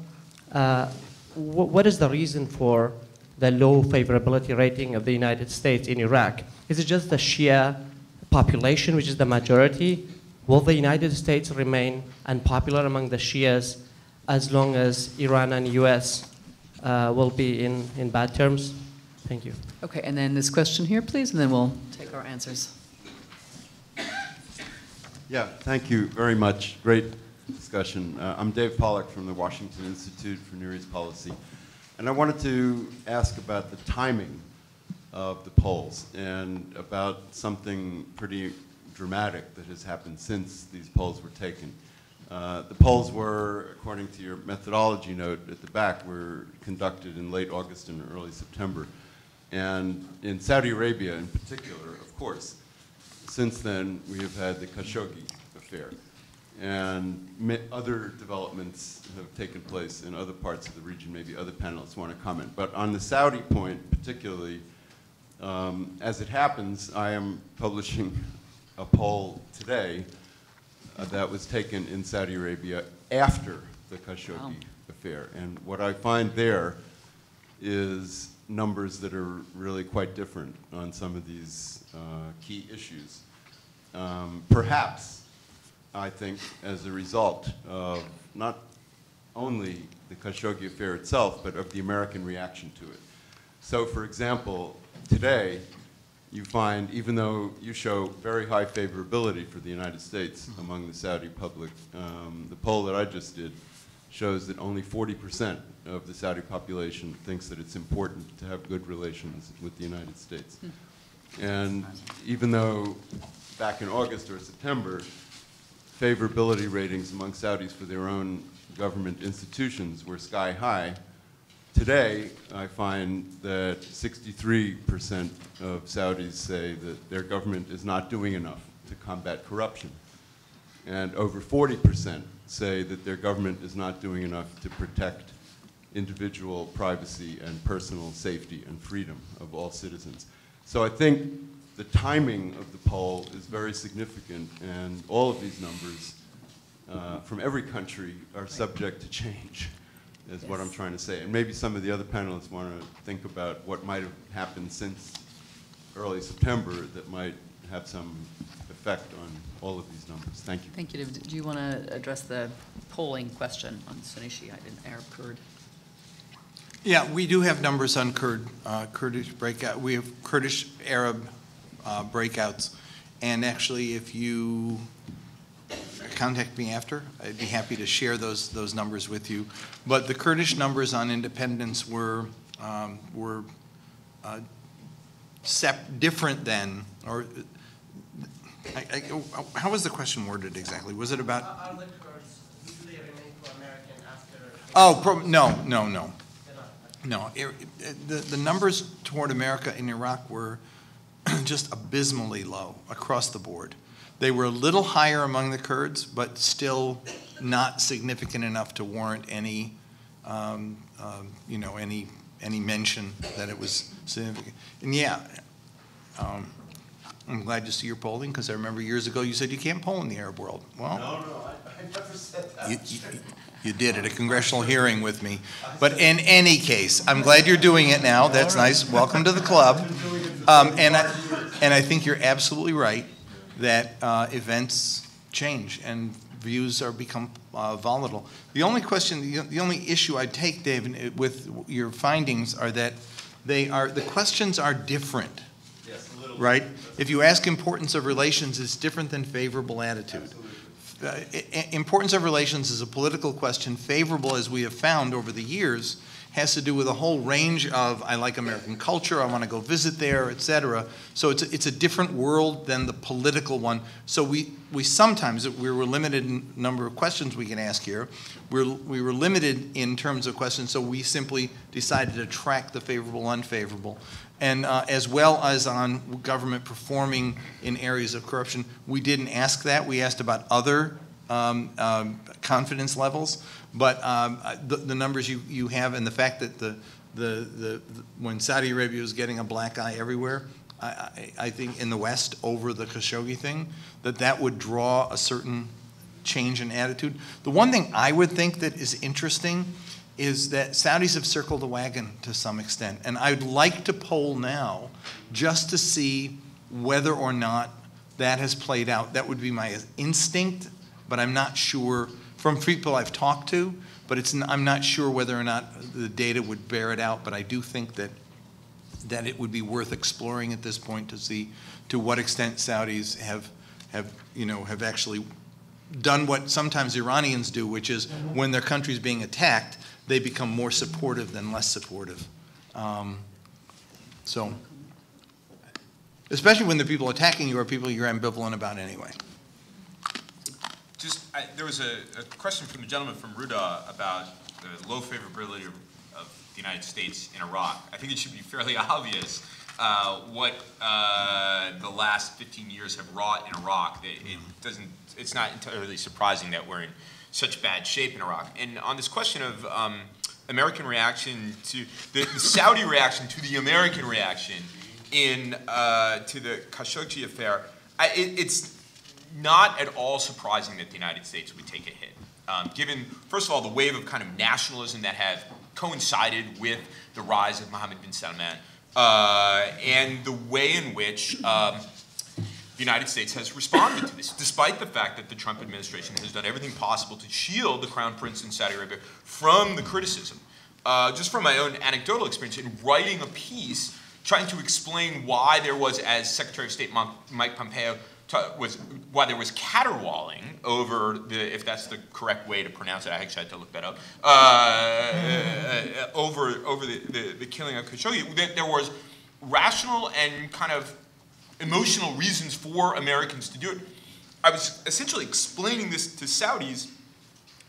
Uh, wh- what is the reason for the low favorability rating of the United States in Iraq? Is it just the Shia population, which is the majority? Will the United States remain unpopular among the Shias as long as Iran and US uh, will be in, in bad terms? Thank you. Okay, and then this question here, please, and then we'll take our answers. Yeah, thank you very much. Great discussion. Uh, I'm Dave Pollock from the Washington Institute for Near East Policy. And I wanted to ask about the timing of the polls and about something pretty dramatic that has happened since these polls were taken. Uh, the polls were, according to your methodology note at the back, were conducted in late August and early September. And in Saudi Arabia in particular, of course, since then, we have had the Khashoggi affair. And other developments have taken place in other parts of the region. Maybe other panelists want to comment. But on the Saudi point particularly, um, as it happens, I am publishing a poll today uh, that was taken in Saudi Arabia after the Khashoggi Wow. affair. And what I find there is numbers that are really quite different on some of these uh, key issues. Um, perhaps, I think, as a result of not only the Khashoggi affair itself, but of the American reaction to it. So, for example, today, you find, even though you show very high favorability for the United States among the Saudi public, um, the poll that I just did shows that only 40% of the Saudi population thinks that it's important to have good relations with the United States. And even though back in August or September, favorability ratings among Saudis for their own government institutions were sky high, today I find that 63% of Saudis say that their government is not doing enough to combat corruption. And over 40% say that their government is not doing enough to protect individual privacy and personal safety and freedom of all citizens. So I think the timing of the poll is very significant, and all of these numbers uh, from every country are subject to change, is what I'm trying to say. And maybe some of the other panelists want to think about what might have happened since early September that might have some effect on all of these numbers. Thank you. Thank you. David. Do you want to address the polling question on Sunni Shiite and Arab Kurd? Yeah, we do have numbers on Kurd, uh, Kurdish breakout, we have Kurdish Arab uh, breakouts. And actually, if you contact me after, I'd be happy to share those, those numbers with you. But the Kurdish numbers on independence were, um, were uh, sep, different than, or, I, I, how was the question worded exactly? Was it about? Are the Kurds usually remain pro-American after? Oh, pro, no, no, no. No, it- it- the, the numbers toward America in Iraq were just abysmally low across the board. They were a little higher among the Kurds, but still not significant enough to warrant any, um, um, you know, any, any mention that it was significant. And yeah, um, I'm glad to see you're polling, because I remember years ago you said you can't poll in the Arab world. Well, No, no, I, I never said that. you, you- you did at a congressional hearing with me. But in any case, I'm glad you're doing it now. That's nice. Welcome to the club. Um, and I, and I think you're absolutely right that, uh, events change and views are become, uh, volatile. The only question, the, the only issue I'd take, David, with your findings are that they are, the questions are different Yes, a little. right? If you ask importance of relations, it's different than favorable attitude. Uh, i- i- Importance of relations is a political question. Favorable, as we have found over the years, has to do with a whole range of, I like American culture, I want to go visit there, et cetera. So it's, a- it's a different world than the political one. So we, we sometimes, we were limited in number of questions we can ask here. We're, we were limited in terms of questions, so we simply decided to track the favorable, unfavorable. And uh, as well as on government performing in areas of corruption, we didn't ask that. We asked about other um, um, confidence levels. But um, the, the numbers you, you have and the fact that the, the, the, when Saudi Arabia was getting a black eye everywhere, I, I, I think in the West over the Khashoggi thing, that that would draw a certain change in attitude. The one thing I would think that is interesting is that Saudis have circled the wagon to some extent. And I'd like to poll now just to see whether or not that has played out. That would be my instinct, but I'm not sure from people I've talked to, but it's, I'm not sure whether or not the data would bear it out, but I do think that, that it would be worth exploring at this point to see to what extent Saudis have, have, you know, have actually done what sometimes Iranians do, which is when their country's being attacked, they become more supportive than less supportive. Um, So, especially when the people attacking you are people you're ambivalent about anyway. Just, I, there was a, a question from the gentleman from Rudaw about the low favorability of, the United States in Iraq. I think it should be fairly obvious uh, what uh, the last 15 years have wrought in Iraq. It, it doesn't, it's not entirely surprising that we're in such bad shape in Iraq. And on this question of um, American reaction to the, the Saudi reaction to the American reaction in uh, to the Khashoggi affair, I, it, it's not at all surprising that the United States would take a hit. Um, given, first of all, the wave of kind of nationalism that have coincided with the rise of Mohammed bin Salman, uh, and the way in which um, the United States has responded to this, despite the fact that the Trump administration has done everything possible to shield the Crown Prince in Saudi Arabia from the criticism. Uh, just from my own anecdotal experience in writing a piece trying to explain why there was, as Secretary of State Mike Pompeo was why there was caterwauling over the, if that's the correct way to pronounce it. I actually had to look that up. Uh, uh, over over the, the, the, killing of Khashoggi, there was rational and kind of emotional reasons for Americans to do it. I was essentially explaining this to Saudis,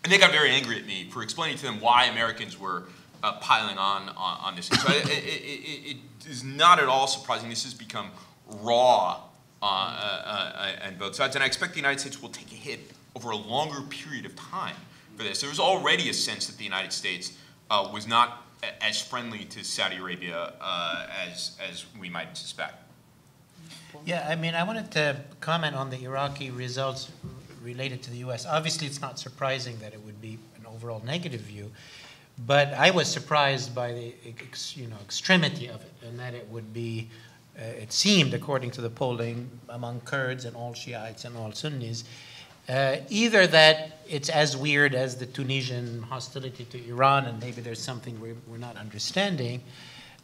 and they got very angry at me for explaining to them why Americans were uh, piling on, on, on this. So it, it, it, it is not at all surprising. This has become raw uh, uh, uh, both sides. And I expect the United States will take a hit over a longer period of time for this. There was already a sense that the United States was not as friendly to Saudi Arabia as, as we might suspect. Yeah, I mean, I wanted to comment on the Iraqi results related to the U.S. Obviously, it's not surprising that it would be an overall negative view, but I was surprised by the you know extremity of it, and that it would be uh, it seemed, according to the polling among Kurds and all Shiites and all Sunnis, uh, either that it's as weird as the Tunisian hostility to Iran, and maybe there's something we're, we're not understanding,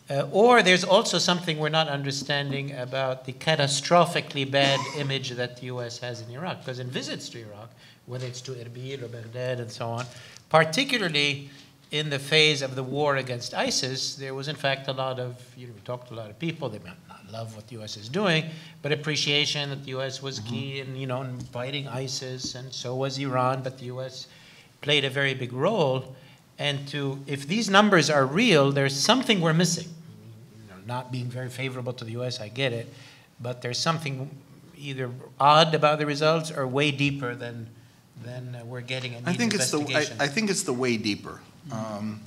uh, or there's also something we're not understanding about the catastrophically bad image that the U.S. has in Iraq. Because in visits to Iraq, whether it's to Erbil or Baghdad and so on, particularly in the phase of the war against ISIS, there was in fact a lot of, you know, we talked to a lot of people, they love what the U.S. is doing, but appreciation that the U.S. was mm-hmm. key in, you know, in fighting ISIS, and so was Iran, but the U.S. played a very big role. And to, if these numbers are real, there's something we're missing. You know, not being very favorable to the U.S., I get it, but there's something either odd about the results or way deeper than, than we're getting. I think it's the I, I, think it's the way deeper. Um,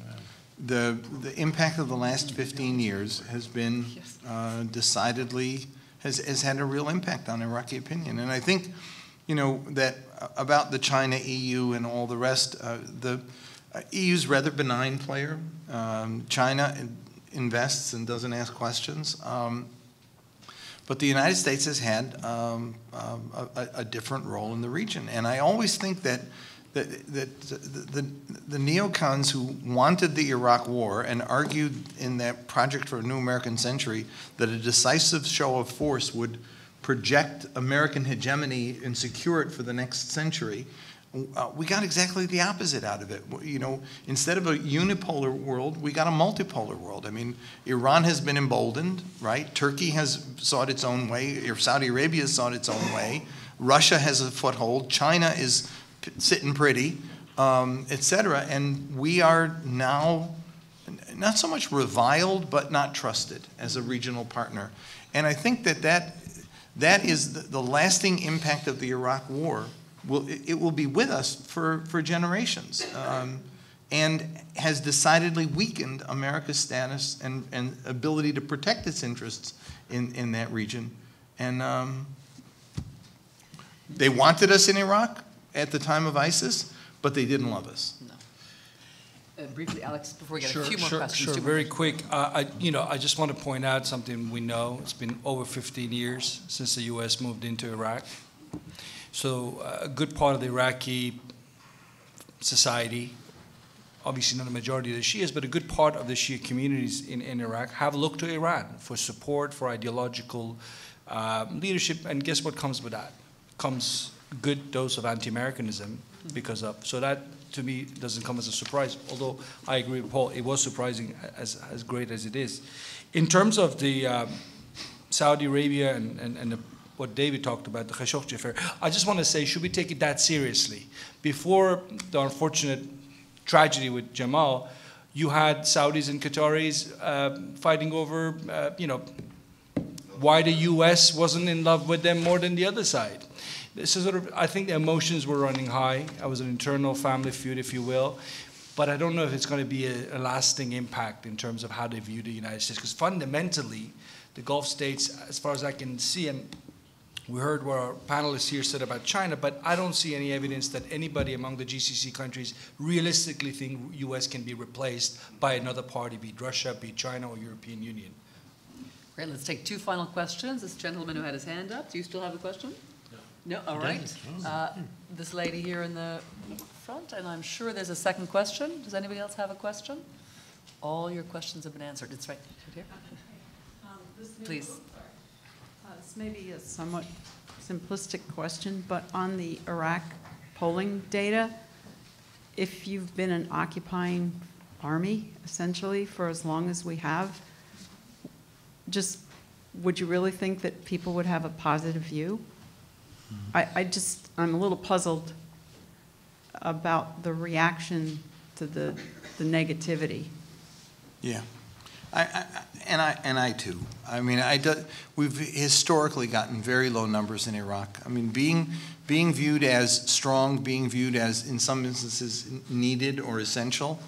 the, the impact of the last 15 years has been uh, decidedly, has, has had a real impact on Iraqi opinion. And I think, you know, that about the China EU and all the rest, uh, the uh, EU's rather benign player. Um, China invests and doesn't ask questions. Um, but the United States has had um, um a, a, different role in the region. And I always think that that, that the, the, the, neocons who wanted the Iraq War and argued in that Project for a New American Century that a decisive show of force would project American hegemony and secure it for the next century, uh, we got exactly the opposite out of it. You know, instead of a unipolar world, we got a multipolar world. I mean, Iran has been emboldened, right? Turkey has sought its own way. Saudi Arabia has sought its own way. Russia has a foothold. China is sitting pretty, um, et cetera. And we are now not so much reviled, but not trusted as a regional partner. And I think that that, that is the, the lasting impact of the Iraq War. Will, it, will be with us for, for generations um, and has decidedly weakened America's status and, and ability to protect its interests in, in that region. And um, they wanted us in Iraq at the time of ISIS, but they didn't love us. Uh, Briefly, Alex, before we get a few more sure, questions. Sure, two more very quick. Uh, I, you know, I just want to point out something we know. It's been over 15 years since the U.S. moved into Iraq. So uh, a good part of the Iraqi society, obviously not a majority of the Shias, but a good part of the Shia communities in, in Iraq have looked to Iran for support, for ideological uh, leadership. And guess what comes with that? Comes a good dose of anti-Americanism because of, so that to me doesn't come as a surprise, although I agree with Paul, it was surprising as, as great as it is. In terms of the um, Saudi Arabia and, and, and the, what David talked about, the Khashoggi affair, I just want to say, should we take it that seriously? Before the unfortunate tragedy with Jamal, you had Saudis and Qataris uh, fighting over, uh, you know, why the U.S. wasn't in love with them more than the other side. This is sort of, I think the emotions were running high. It was an internal family feud, if you will. But I don't know if it's going to be a, a lasting impact in terms of how they view the United States. Because fundamentally, the Gulf states, as far as I can see, and we heard what our panelists here said about China, but I don't see any evidence that anybody among the GCC countries realistically think U.S. can be replaced by another party, be it Russia, be it China, or European Union. Great, let's take two final questions. This gentleman who had his hand up, do you still have a question? No, all right. Uh, This lady here in the front, and I'm sure there's a second question. Does anybody else have a question? All your questions have been answered. It's right here. Please. Uh, This may be a somewhat simplistic question, but on the Iraq polling data, if you've been an occupying army essentially for as long as we have, just, would you really think that people would have a positive view? I, I just, I'm a little puzzled about the reaction to the, the negativity. Yeah. I, I, and I, and I too. I mean, I do, we've historically gotten very low numbers in Iraq. I mean, being, being viewed as strong, being viewed as, in some instances, needed or essential,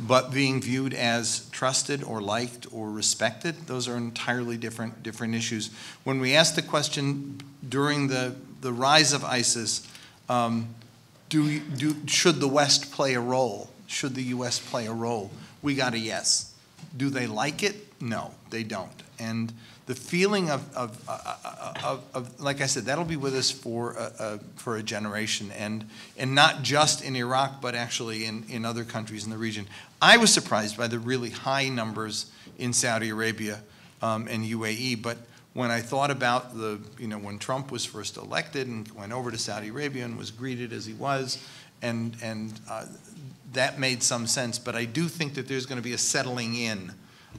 but being viewed as trusted or liked or respected, those are entirely different, different issues. When we asked the question during the, the rise of ISIS, um, do, do, should the West play a role? Should the U.S. play a role? We got a yes. Do they like it? No, they don't. And the feeling of, of, uh, of, of like I said, that'll be with us for a, a, for a generation, and and not just in Iraq, but actually in, in other countries in the region. I was surprised by the really high numbers in Saudi Arabia um, and UAE, but when I thought about the, you know, when Trump was first elected and went over to Saudi Arabia and was greeted as he was, and and uh, that made some sense. But I do think that there's going to be a settling in,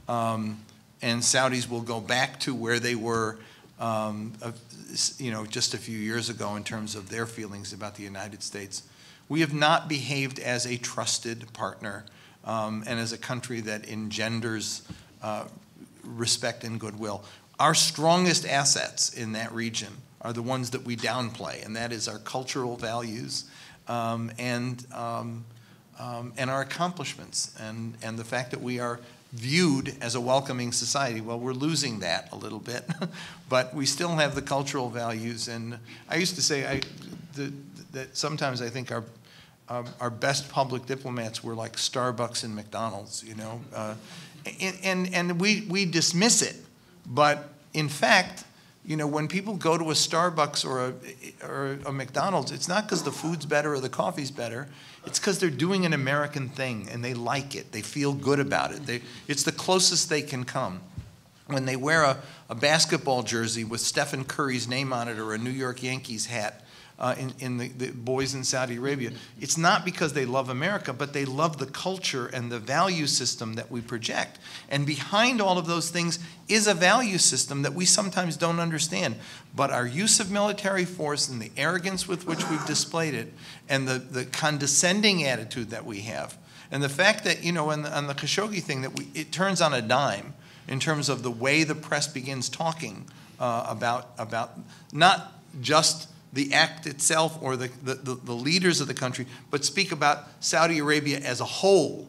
um, and Saudis will go back to where they were, um, uh, you know, just a few years ago in terms of their feelings about the United States. We have not behaved as a trusted partner um, and as a country that engenders uh, respect and goodwill. Our strongest assets in that region are the ones that we downplay, and that is our cultural values um, and um, um, and our accomplishments, and and the fact that we are viewed as a welcoming society. Well, we're losing that a little bit, but we still have the cultural values. And I used to say I, the, that sometimes I think our um, our best public diplomats were like Starbucks and McDonald's, you know, uh, and, and and we we dismiss it, but in fact, you know, when people go to a Starbucks or a or a McDonald's, it's not because the food's better or the coffee's better. It's because they're doing an American thing and they like it. They feel good about it. They, it's the closest they can come. When they wear a, a basketball jersey with Stephen Curry's name on it or a New York Yankees hat, uh, in, in the, the boys in Saudi Arabia. It's not because they love America, but they love the culture and the value system that we project. And behind all of those things is a value system that we sometimes don't understand. But our use of military force and the arrogance with which we've displayed it, and the, the condescending attitude that we have, and the fact that, you know, on the, on the Khashoggi thing, that we, it turns on a dime in terms of the way the press begins talking uh, about, about not just the act itself or the, the, the, leaders of the country, but speak about Saudi Arabia as a whole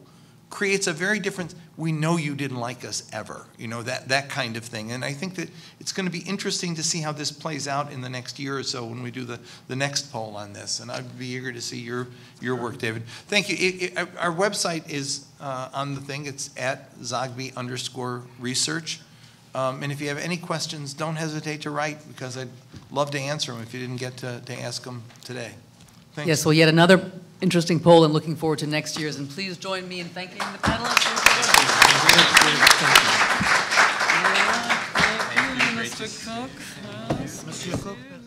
creates a very different, we know you didn't like us ever, you know, that, that kind of thing. And I think that it's going to be interesting to see how this plays out in the next year or so when we do the, the next poll on this. And I'd be eager to see your, your work, David. Thank you. It- it- our website is uh, on the thing. It's at Zogby underscore research. Um, And if you have any questions, don't hesitate to write, because I'd love to answer them if you didn't get to, to ask them today. Thank you. Yes, well, yet another interesting poll and looking forward to next year's. And please join me in thanking the panelists. Thank you. Great to- Mr. Cook. Mr. Cook.